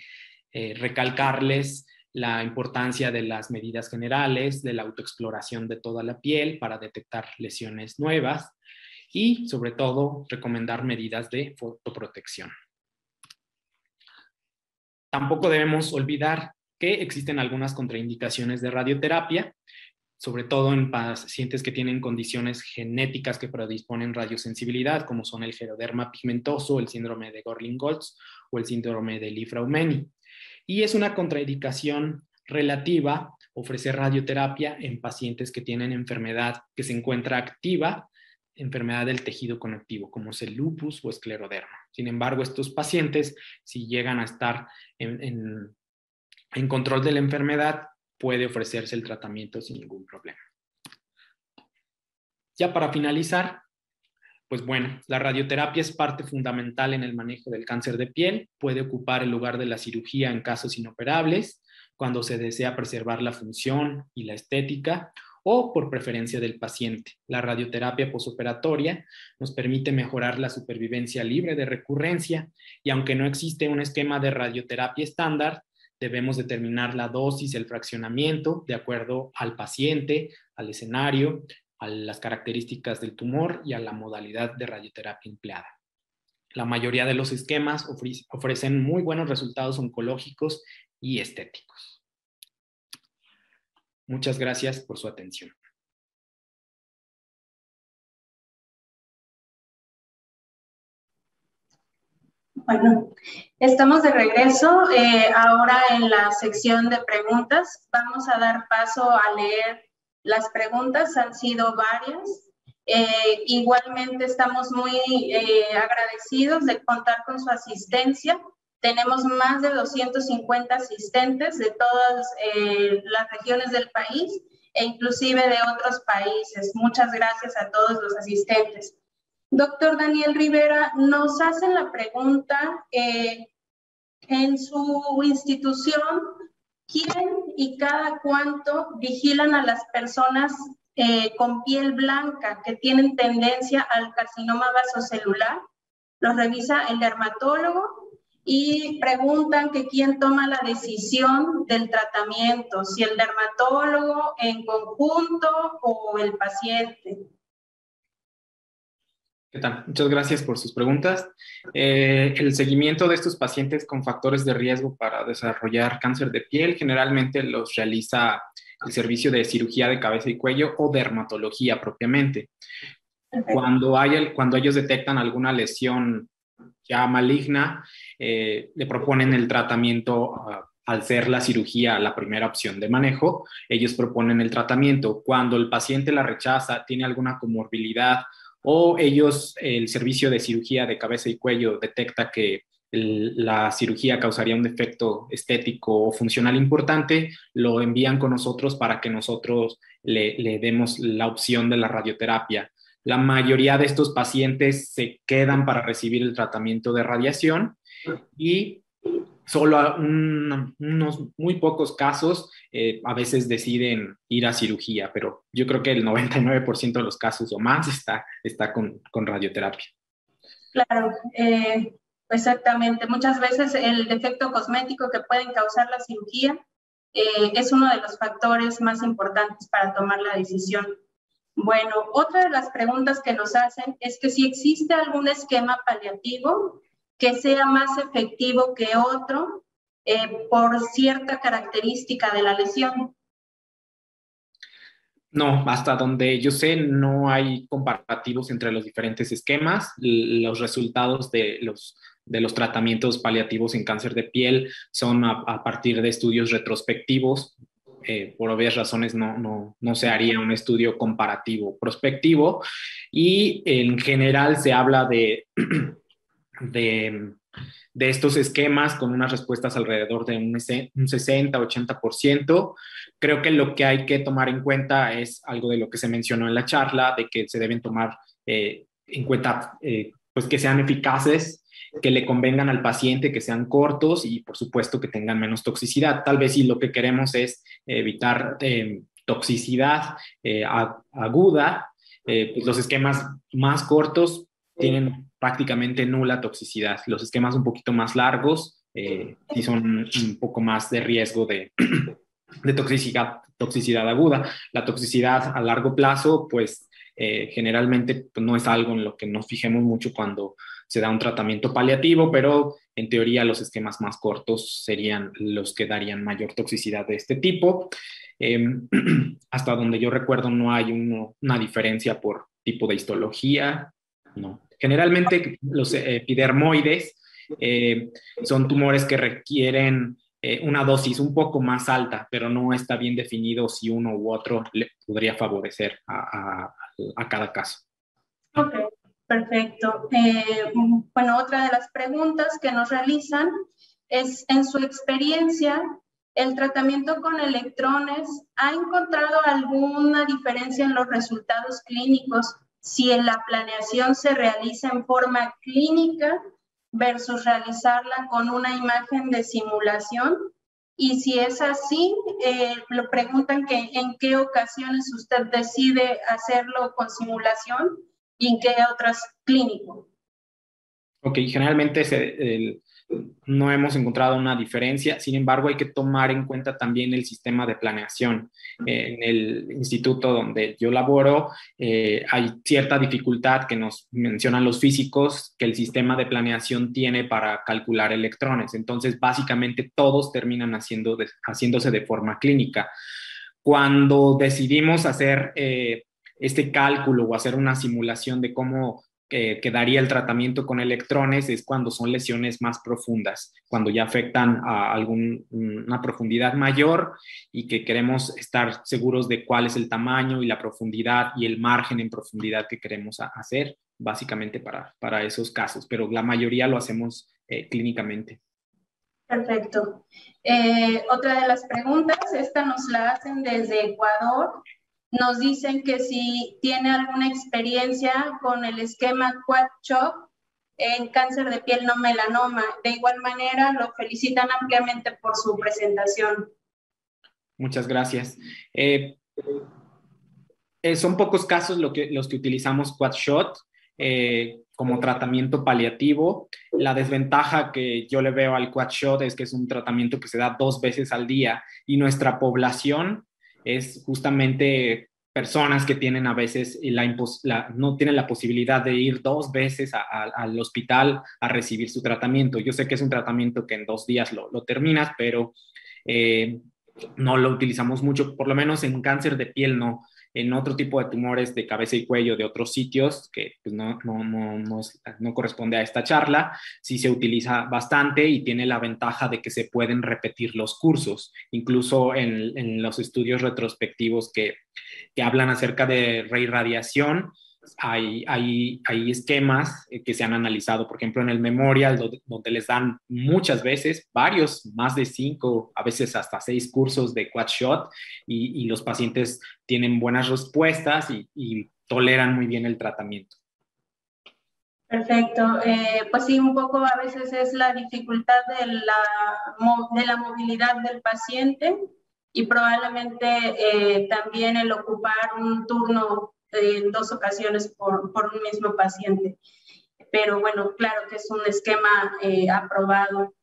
eh, recalcarles la importancia de las medidas generales, de la autoexploración de toda la piel para detectar lesiones nuevas y sobre todo recomendar medidas de fotoprotección. Tampoco debemos olvidar que existen algunas contraindicaciones de radioterapia, sobre todo en pacientes que tienen condiciones genéticas que predisponen radiosensibilidad, como son el geroderma pigmentoso, el síndrome de Gorlin-Goltz o el síndrome de Li-Fraumeni. Y es una contraindicación relativa ofrecer radioterapia en pacientes que tienen enfermedad que se encuentra activa enfermedad del tejido conectivo, como es el lupus o escleroderma. Sin embargo, estos pacientes, si llegan a estar en, control de la enfermedad, puede ofrecerse el tratamiento sin ningún problema. Ya para finalizar, pues bueno, la radioterapia es parte fundamental en el manejo del cáncer de piel, puede ocupar el lugar de la cirugía en casos inoperables, cuando se desea preservar la función y la estética o por preferencia del paciente. La radioterapia posoperatoria nos permite mejorar la supervivencia libre de recurrencia y aunque no existe un esquema de radioterapia estándar, debemos determinar la dosis, el fraccionamiento de acuerdo al paciente, al escenario, a las características del tumor y a la modalidad de radioterapia empleada. La mayoría de los esquemas ofrecen muy buenos resultados oncológicos y estéticos. Muchas gracias por su atención. Bueno, estamos de regreso eh, ahora en la sección de preguntas. Vamos a dar paso a leer las preguntas, han sido varias. Eh, igualmente estamos muy eh, agradecidos de contar con su asistencia. Tenemos más de 250 asistentes de todas eh, las regiones del país e inclusive de otros países. Muchas gracias a todos los asistentes. Doctor Daniel Rivera, nos hacen la pregunta, en su institución, ¿quién y cada cuánto vigilan a las personas eh, con piel blanca que tienen tendencia al carcinoma vasocelular? ¿Los revisa el dermatólogo? y preguntan que quién toma la decisión del tratamiento, si el dermatólogo en conjunto o el paciente. ¿Qué tal? Muchas gracias por sus preguntas. Eh, el seguimiento de estos pacientes con factores de riesgo para desarrollar cáncer de piel generalmente los realiza el servicio de cirugía de cabeza y cuello o dermatología propiamente. Cuando, hay cuando ellos detectan alguna lesión ya maligna, eh, le proponen el tratamiento ah, al ser la cirugía la primera opción de manejo, ellos proponen el tratamiento. Cuando el paciente la rechaza, tiene alguna comorbilidad o ellos, el servicio de cirugía de cabeza y cuello detecta que la cirugía causaría un defecto estético o funcional importante, lo envían con nosotros para que nosotros le demos la opción de la radioterapia. La mayoría de estos pacientes se quedan para recibir el tratamiento de radiación y solo unos muy pocos casos eh, a veces deciden ir a cirugía, pero yo creo que el 99% de los casos o más está, está con, radioterapia. Claro, eh, exactamente. Muchas veces el defecto cosmético que pueden causar la cirugía eh, es uno de los factores más importantes para tomar la decisión. Bueno, otra de las preguntas que nos hacen es que si existe algún esquema paliativo que sea más efectivo que otro eh, por cierta característica de la lesión. No, hasta donde yo sé, no hay comparativos entre los diferentes esquemas. Los resultados de los, de los tratamientos paliativos en cáncer de piel son a partir de estudios retrospectivos eh, por obvias razones no, se haría un estudio comparativo prospectivo y en general se habla de, de, estos esquemas con unas respuestas alrededor de un, 60-80%. Creo que lo que hay que tomar en cuenta es algo de lo que se mencionó en la charla, de que se deben tomar... Eh, en cuenta eh, pues que sean eficaces, que le convengan al paciente, que sean cortos y por supuesto que tengan menos toxicidad. Tal vez si lo que queremos es evitar toxicidad aguda, pues los esquemas más cortos tienen prácticamente nula toxicidad. Los esquemas un poquito más largos eh, sí son un poco más de riesgo de, de toxicidad, toxicidad aguda. La toxicidad a largo plazo, pues eh, generalmente pues, no es algo en lo que nos fijemos mucho cuando se da un tratamiento paliativo, pero en teoría los esquemas más cortos serían los que darían mayor toxicidad de este tipo. Em, hasta donde yo recuerdo no hay una diferencia por tipo de histología, no. Generalmente los epidermoides eh, son tumores que requieren eh, una dosis un poco más alta, pero no está bien definido si uno u otro le podría favorecer a, cada caso. Ok, perfecto. Eh, bueno, otra de las preguntas que nos realizan es, en su experiencia, ¿el tratamiento con electrones ha encontrado alguna diferencia en los resultados clínicos si la planeación se realiza en forma clínica versus realizarla con una imagen de simulación. Y si es así, eh, lo preguntan que en qué ocasiones usted decide hacerlo con simulación y en qué otras clínico. Ok, generalmente se, el, no hemos encontrado una diferencia. Sin embargo, hay que tomar en cuenta también el sistema de planeación. en el instituto donde yo laboro, eh, hay cierta dificultad que nos mencionan los físicos que el sistema de planeación tiene para calcular electrones. Entonces, básicamente todos terminan haciendo haciéndose de forma clínica. Cuando decidimos hacer eh, este cálculo o hacer una simulación de cómo que daría el tratamiento con electrones es cuando son lesiones más profundas, cuando ya afectan a alguna profundidad mayor y que queremos estar seguros de cuál es el tamaño y la profundidad y el margen en profundidad que queremos hacer, básicamente para, para esos casos, pero la mayoría lo hacemos eh, clínicamente. Perfecto. Eh, otra de las preguntas, esta nos la hacen desde Ecuador nos dicen que si tiene alguna experiencia con el esquema Quad en cáncer de piel no melanoma. De igual manera, lo felicitan ampliamente por su presentación. Muchas gracias. Eh, eh, son pocos casos lo que, los que utilizamos Quad Shot eh, como tratamiento paliativo. La desventaja que yo le veo al Quad Shot es que es un tratamiento que se da dos veces al día y nuestra población es justamente personas que tienen a veces la, no tienen la posibilidad de ir dos veces al hospital a recibir su tratamiento. Yo sé que es un tratamiento que en dos días lo, terminas, pero eh, no lo utilizamos mucho, por lo menos en cáncer de piel no en otro tipo de tumores de cabeza y cuello de otros sitios, que pues, no, no, no, no, corresponde a esta charla, sí se utiliza bastante y tiene la ventaja de que se pueden repetir los cursos, incluso en, en los estudios retrospectivos que, que hablan acerca de reirradiación hay, hay, hay, esquemas eh, que se han analizado, por ejemplo, en el Memorial, donde, les dan muchas veces, varios, más de cinco, a veces hasta seis cursos de quad shot, y, los pacientes tienen buenas respuestas y, toleran muy bien el tratamiento. Perfecto. Eh, pues sí, un poco a veces es la dificultad de la, de la movilidad del paciente y probablemente eh, también el ocupar un turno en dos ocasiones por, por, un mismo paciente. Pero bueno, claro que es un esquema eh, aprobado.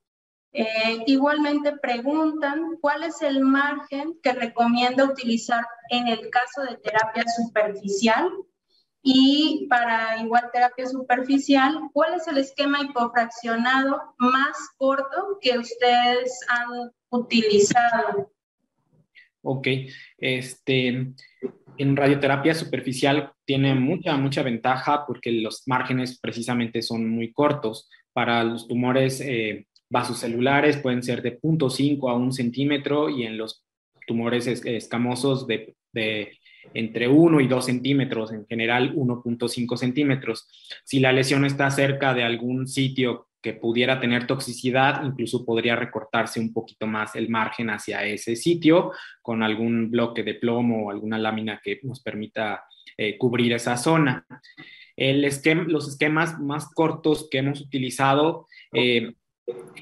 Eh, igualmente preguntan cuál es el margen que recomienda utilizar en el caso de terapia superficial y para igual terapia superficial, ¿cuál es el esquema hipofraccionado más corto que ustedes han utilizado? Ok, este, en radioterapia superficial tiene mucha, mucha ventaja porque los márgenes precisamente son muy cortos. Para los tumores eh, vasocelulares pueden ser de 0.5 a 1 centímetro y en los tumores escamosos de, de entre 1 y 2 centímetros, en general 1.5 centímetros. Si la lesión está cerca de algún sitio que pudiera tener toxicidad, incluso podría recortarse un poquito más el margen hacia ese sitio con algún bloque de plomo o alguna lámina que nos permita eh, cubrir esa zona. Los esquemas más cortos que hemos utilizado, eh,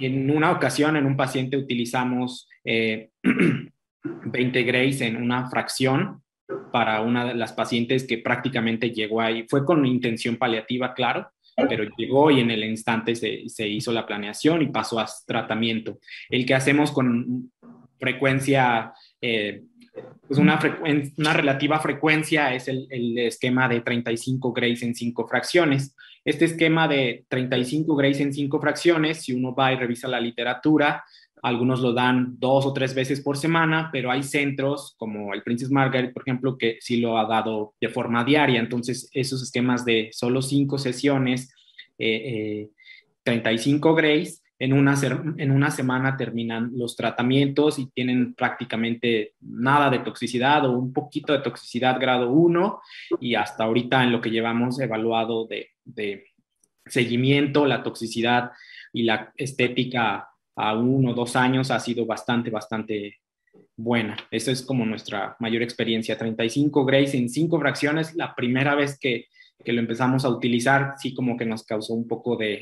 en una ocasión en un paciente utilizamos 20 grays en una fracción para una de las pacientes que prácticamente llegó ahí. Fue con intención paliativa, claro, pero llegó y en el instante se, se, hizo la planeación y pasó a tratamiento. El que hacemos con frecuencia, eh, pues una, una, relativa frecuencia es el, el, esquema de 35 grays en 5 fracciones. Este esquema de 35 grays en 5 fracciones, si uno va y revisa la literatura, algunos lo dan dos o tres veces por semana, pero hay centros como el Princess Margaret, por ejemplo, que sí lo ha dado de forma diaria. Entonces, esos esquemas de solo cinco sesiones, eh, 35 eh, grays, en una, en una semana terminan los tratamientos y tienen prácticamente nada de toxicidad o un poquito de toxicidad grado 1 y hasta ahorita en lo que llevamos evaluado de seguimiento, la toxicidad y la estética a uno o dos años ha sido bastante, bastante buena. Esa es como nuestra mayor experiencia. 35 grays en cinco fracciones, la primera vez que, que lo empezamos a utilizar, sí como que nos causó un poco de,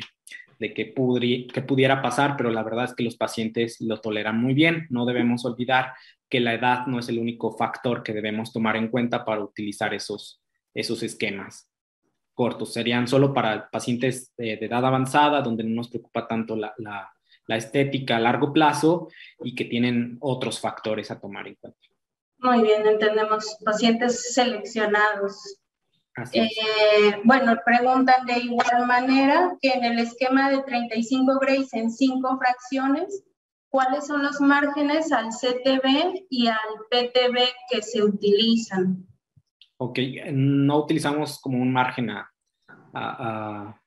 de que, que pudiera pasar, pero la verdad es que los pacientes lo toleran muy bien. No debemos olvidar que la edad no es el único factor que debemos tomar en cuenta para utilizar esos, esos esquemas cortos. Serían solo para pacientes de, de edad avanzada, donde no nos preocupa tanto la la estética a largo plazo y que tienen otros factores a tomar en cuenta. Muy bien, entendemos. Pacientes seleccionados. Eh, bueno, preguntan de igual manera que en el esquema de 35 grays en 5 fracciones, ¿cuáles son los márgenes al CTB y al PTB que se utilizan? Ok, no utilizamos como un margen a, a a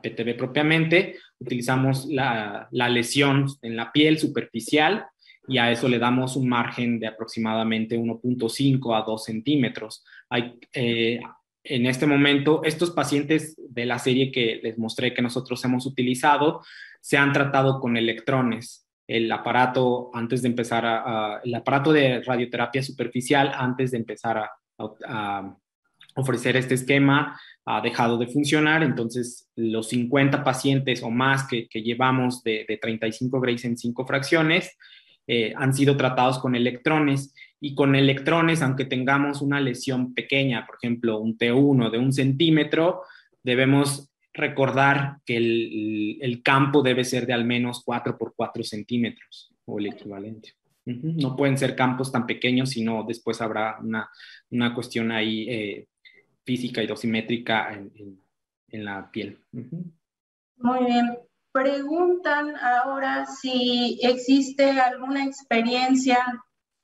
PTB propiamente, utilizamos la, lesión en la piel superficial y a eso le damos un margen de aproximadamente 1.5 a 2 centímetros. Hay, eh, en este momento, estos pacientes de la serie que les mostré que nosotros hemos utilizado se han tratado con electrones. El aparato antes de empezar a, el aparato de radioterapia superficial antes de empezar a, a ofrecer este esquema ha dejado de funcionar, entonces los 50 pacientes o más que, llevamos de, 35 grays en 5 fracciones eh, han sido tratados con electrones. Y con electrones, aunque tengamos una lesión pequeña, por ejemplo, un T1 de un centímetro, debemos recordar que el, campo debe ser de al menos 4 por 4 centímetros o el equivalente. No pueden ser campos tan pequeños, sino después habrá una, cuestión ahí eh, física y dosimétrica en, en, la piel. Muy bien. Preguntan ahora si existe alguna experiencia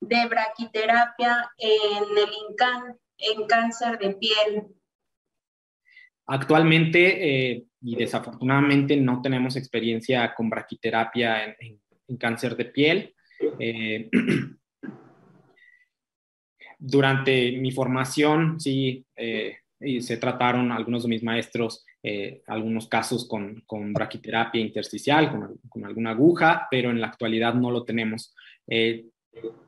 de braquiterapia en el INCAN, en cáncer de piel. Actualmente eh, y desafortunadamente no tenemos experiencia con braquiterapia en, en, cáncer de piel. Eh, durante mi formación, sí, eh, se trataron algunos de mis maestros, eh, algunos casos con, con braquiterapia intersticial, con, con, alguna aguja, pero en la actualidad no lo tenemos. Eh,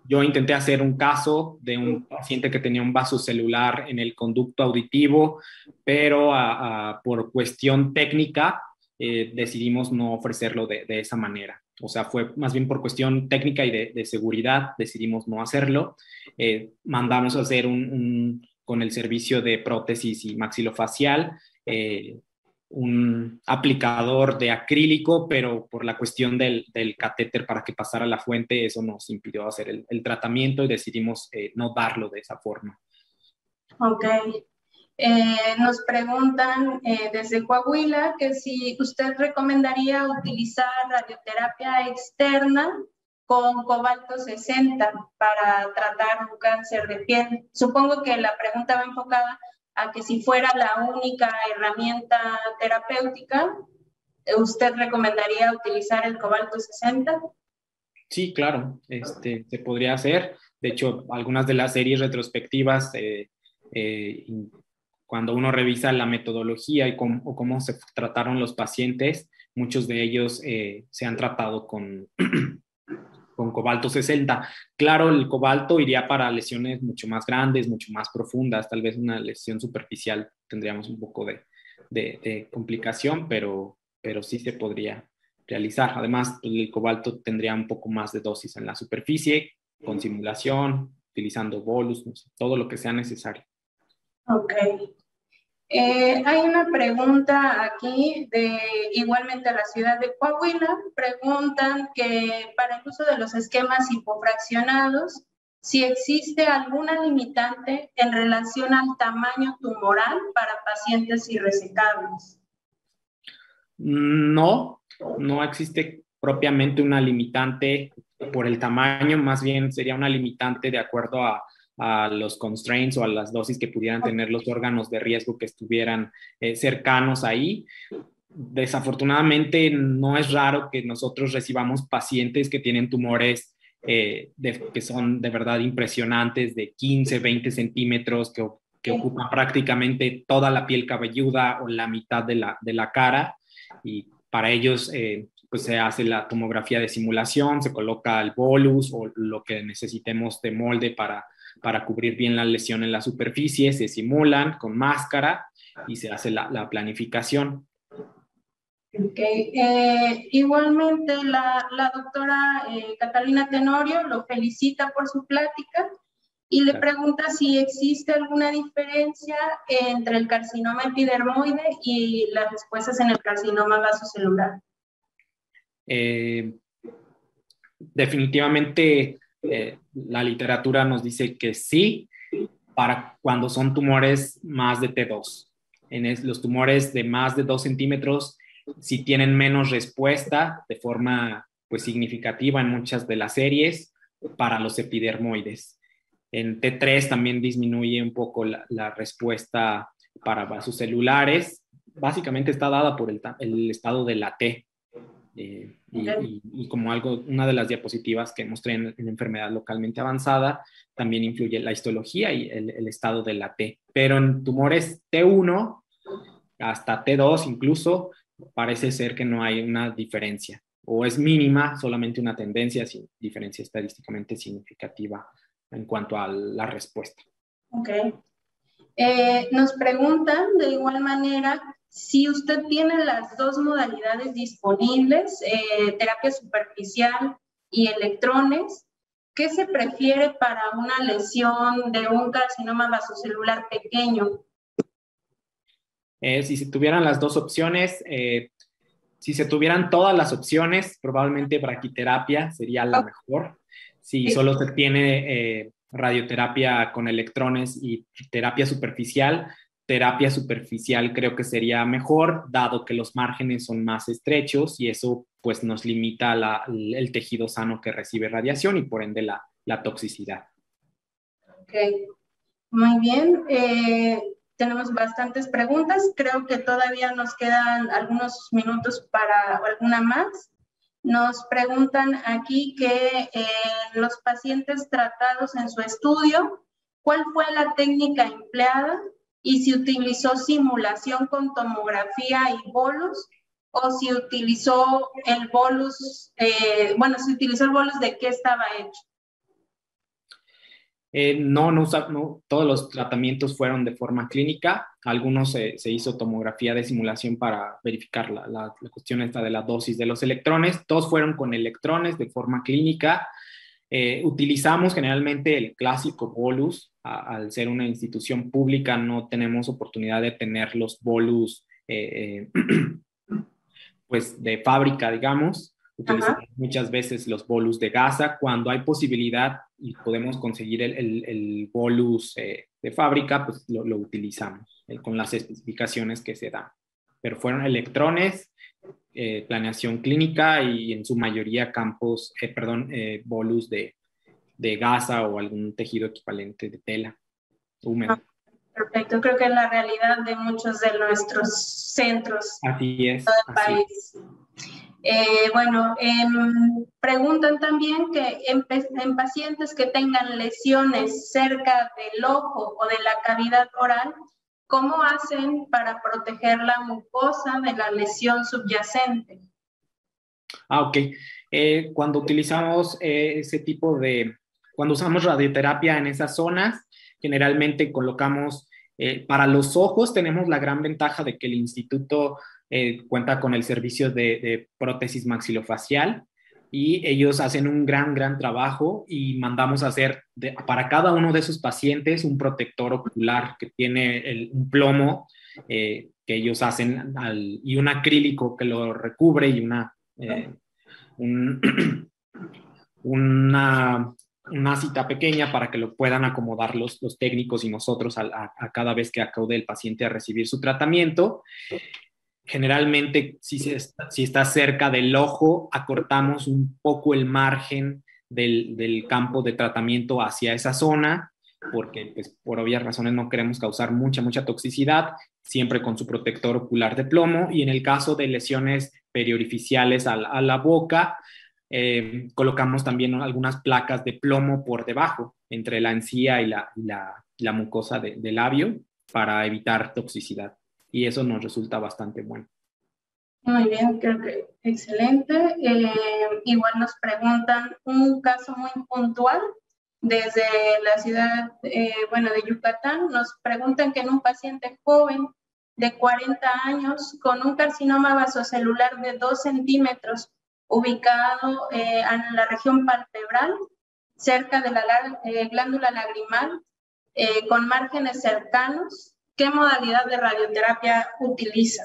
yo intenté hacer un caso de un paciente que tenía un vaso celular en el conducto auditivo, pero por cuestión técnica decidimos no ofrecerlo de esa manera o sea, fue más bien por cuestión técnica y de, seguridad, decidimos no hacerlo. Eh, mandamos a hacer un, con el servicio de prótesis y maxilofacial, eh, un aplicador de acrílico, pero por la cuestión del, catéter para que pasara la fuente, eso nos impidió hacer el, tratamiento y decidimos eh, no darlo de esa forma. Ok. Eh, nos preguntan eh, desde Coahuila que si usted recomendaría utilizar radioterapia externa con cobalto 60 para tratar un cáncer de piel. Supongo que la pregunta va enfocada a que si fuera la única herramienta terapéutica, ¿usted recomendaría utilizar el cobalto 60? Sí, claro, este, se podría hacer. De hecho, algunas de las series retrospectivas eh, eh, cuando uno revisa la metodología y cómo, o cómo se trataron los pacientes, muchos de ellos eh, se han tratado con, con cobalto 60. Claro, el cobalto iría para lesiones mucho más grandes, mucho más profundas, tal vez una lesión superficial tendríamos un poco de, de, complicación, pero, pero sí se podría realizar. Además, el cobalto tendría un poco más de dosis en la superficie, con simulación, utilizando bolus, todo lo que sea necesario. Ok. Eh, hay una pregunta aquí de igualmente la ciudad de Coahuila. Preguntan que para el uso de los esquemas hipofraccionados, si existe alguna limitante en relación al tamaño tumoral para pacientes irresecables. No, no existe propiamente una limitante por el tamaño, más bien sería una limitante de acuerdo a, los constraints o a las dosis que pudieran tener los órganos de riesgo que estuvieran eh, cercanos ahí. Desafortunadamente, no es raro que nosotros recibamos pacientes que tienen tumores eh, que son de verdad impresionantes, de 15, 20 centímetros, que, que ocupan prácticamente toda la piel cabelluda o la mitad de la, de la cara. Y para ellos, eh, pues se hace la tomografía de simulación, se coloca el bolus o lo que necesitemos de molde para, para cubrir bien la lesión en la superficie, se simulan con máscara y se hace la, la planificación. Okay. Eh, igualmente, la, la doctora eh, Catalina Tenorio lo felicita por su plática y le pregunta si existe alguna diferencia entre el carcinoma epidermoide y las respuestas en el carcinoma vasocelular. Eh, definitivamente, la literatura nos dice que sí, para cuando son tumores más de T2. En los tumores de más de 2 centímetros, si tienen menos respuesta de forma pues significativa en muchas de las series para los epidermoides. En T3 también disminuye un poco la, respuesta para vasos celulares. Básicamente está dada por el, estado de la T. Eh, y, como algo, una de las diapositivas que mostré en, enfermedad localmente avanzada, también influye la histología y el, el estado de la T. Pero en tumores T1 hasta T2 incluso, parece ser que no hay una diferencia o es mínima, solamente una tendencia sin diferencia estadísticamente significativa en cuanto a la respuesta. Ok. Eh, nos preguntan de igual manera si usted tiene las dos modalidades disponibles, eh, terapia superficial y electrones, ¿qué se prefiere para una lesión de un carcinoma vasocelular pequeño? Eh, si se tuvieran las dos opciones, eh, si se tuvieran todas las opciones, probablemente braquiterapia sería la mejor. Si solo se tiene radioterapia con electrones y terapia superficial, terapia superficial creo que sería mejor, dado que los márgenes son más estrechos y eso pues nos limita el tejido sano que recibe radiación y por ende la, toxicidad. Ok, muy bien tenemos bastantes preguntas. Creo que todavía nos quedan algunos minutos para alguna más. Nos preguntan aquí que eh, los pacientes tratados en su estudio, ¿cuál fue la técnica empleada y si utilizó simulación con tomografía y bolus o si utilizó el bolus, eh, bueno, si utilizó el bolus de qué estaba hecho. Eh, no, no, no, todos los tratamientos fueron de forma clínica. Algunos se hizo tomografía de simulación para verificar la, la, cuestión esta de la dosis de los electrones. Todos fueron con electrones de forma clínica. Eh, utilizamos generalmente el clásico bolus. Al ser una institución pública no tenemos oportunidad de tener los bolus eh, pues de fábrica, digamos. Utilizamos muchas veces los bolus de gasa cuando hay posibilidad y podemos conseguir el, el, bolus eh, de fábrica, pues lo, utilizamos eh, con las especificaciones que se dan. Pero fueron electrones, eh, planeación clínica y en su mayoría campos, perdón, bolus de, de gasa o algún tejido equivalente de tela húmeda. Ah, perfecto, creo que es la realidad de muchos de nuestros centros. Así es. Todo el país. Eh, bueno, em, preguntan también que en, pacientes que tengan lesiones cerca del ojo o de la cavidad oral, ¿cómo hacen para proteger la mucosa de la lesión subyacente? Ah, ok. Eh, cuando utilizamos eh, ese tipo de, cuando usamos radioterapia en esas zonas, generalmente colocamos, eh, para los ojos tenemos la gran ventaja de que el instituto cuenta con el servicio de, prótesis maxilofacial y ellos hacen un gran, gran trabajo y mandamos a hacer para cada uno de esos pacientes un protector ocular que tiene un plomo que ellos hacen y un acrílico que lo recubre y una una, una, cita pequeña para que lo puedan acomodar los, los técnicos y nosotros a, cada vez que acude el paciente a recibir su tratamiento. Generalmente, si, si está cerca del ojo, acortamos un poco el margen del, del campo de tratamiento hacia esa zona porque pues, por obvias razones no queremos causar mucha, mucha toxicidad, siempre con su protector ocular de plomo. Y en el caso de lesiones periorificiales a, la boca, eh, colocamos también algunas placas de plomo por debajo, entre la encía y la, la, mucosa de, del labio, para evitar toxicidad. Y eso nos resulta bastante bueno. Muy bien, creo que excelente. Eh, igual nos preguntan un caso muy puntual desde la ciudad, eh, bueno, de Yucatán. Nos preguntan que en un paciente joven de 40 años con un carcinoma vasocelular de 2 centímetros ubicado eh, en la región palpebral, cerca de la eh, glándula lagrimal, eh, con márgenes cercanos. ¿Qué modalidad de radioterapia utiliza?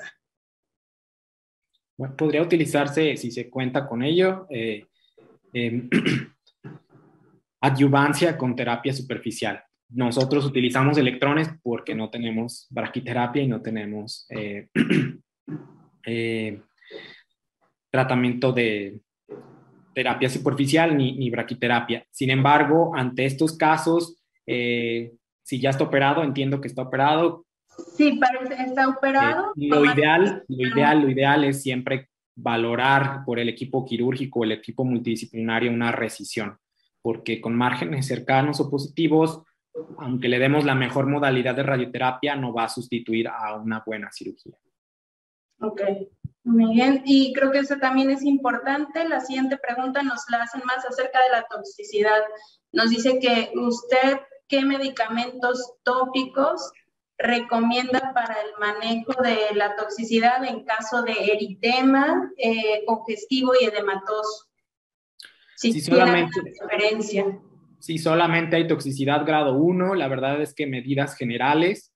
Podría utilizarse, si se cuenta con ello, em, adyuvancia con terapia superficial. Nosotros utilizamos electrones porque no tenemos braquiterapia y no tenemos eh, eh, tratamiento de terapia superficial ni, ni, braquiterapia. Sin embargo, ante estos casos, eh, si ya está operado, entiendo que está operado. Sí, parece está operado. lo ideal, lo ideal, lo ideal es siempre valorar por el equipo quirúrgico, el equipo multidisciplinario, una rescisión, porque con márgenes cercanos o positivos aunque le demos la mejor modalidad de radioterapia, no va a sustituir a una buena cirugía. Ok, muy bien. Y creo que eso también es importante. La siguiente pregunta nos la hacen más acerca de la toxicidad. Nos dice que usted, ¿qué medicamentos tópicos recomienda para el manejo de la toxicidad en caso de eritema, eh, congestivo y edematoso? Si sí, solamente, diferencia si solamente hay toxicidad grado 1, la verdad es que medidas generales,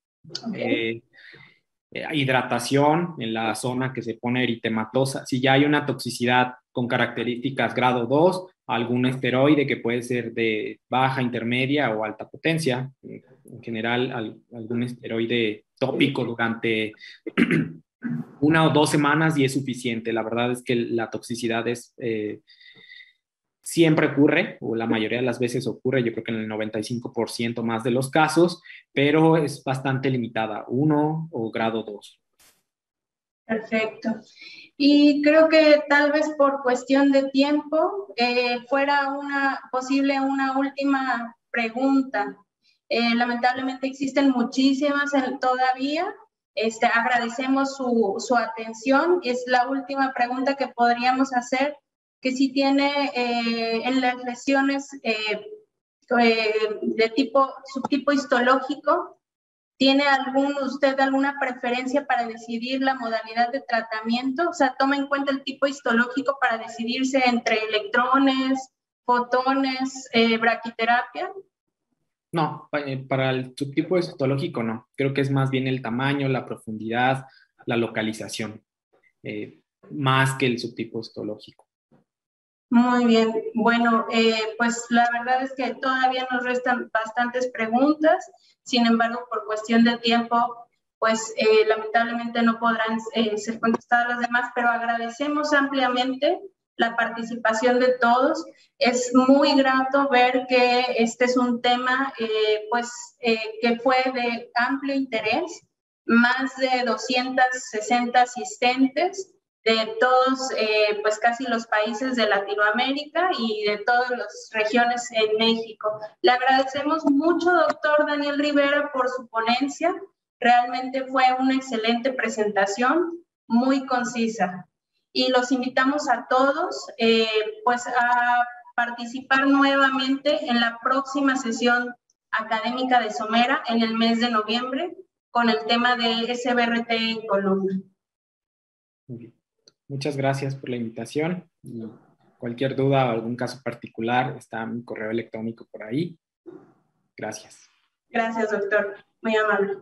eh, eh, hidratación en la zona que se pone eritematosa, si ya hay una toxicidad con características grado 2, algún esteroide que puede ser de baja, intermedia o alta potencia, en general algún esteroide tópico durante una o dos semanas y es suficiente. La verdad es que la toxicidad es... Eh, siempre ocurre, o la mayoría de las veces ocurre, yo creo que en el 95% más de los casos, pero es bastante limitada, uno o grado 2. Perfecto. Y creo que tal vez por cuestión de tiempo eh, fuera una posible una última pregunta. Eh, lamentablemente existen muchísimas todavía. Este, agradecemos su, su atención. Es la última pregunta que podríamos hacer que si tiene eh, en las lesiones eh, eh, de tipo, subtipo histológico, ¿tiene algún, usted alguna preferencia para decidir la modalidad de tratamiento? O sea, toma en cuenta el tipo histológico para decidirse entre electrones, fotones, braquiterapia. No, para el subtipo histológico no. Creo que es más bien el tamaño, la profundidad, la localización, más que el subtipo histológico. Muy bien, bueno, eh, pues la verdad es que todavía nos restan bastantes preguntas, sin embargo, por cuestión de tiempo, pues eh, lamentablemente no podrán eh, ser contestadas las demás, pero agradecemos ampliamente la participación de todos. Es muy grato ver que este es un tema, pues, que fue de amplio interés, más de 260 asistentes de todos, eh, pues casi los países de Latinoamérica y de todas las regiones en México. Le agradecemos mucho, doctor Daniel Rivera, por su ponencia. Realmente fue una excelente presentación, muy concisa. y los invitamos a todos eh, pues a participar nuevamente en la próxima sesión académica de Somera en el mes de noviembre con el tema de SBRT en Colombia. Muchas gracias por la invitación. Y cualquier duda o algún caso particular, está mi correo electrónico por ahí. Gracias. Gracias, doctor. Muy amable.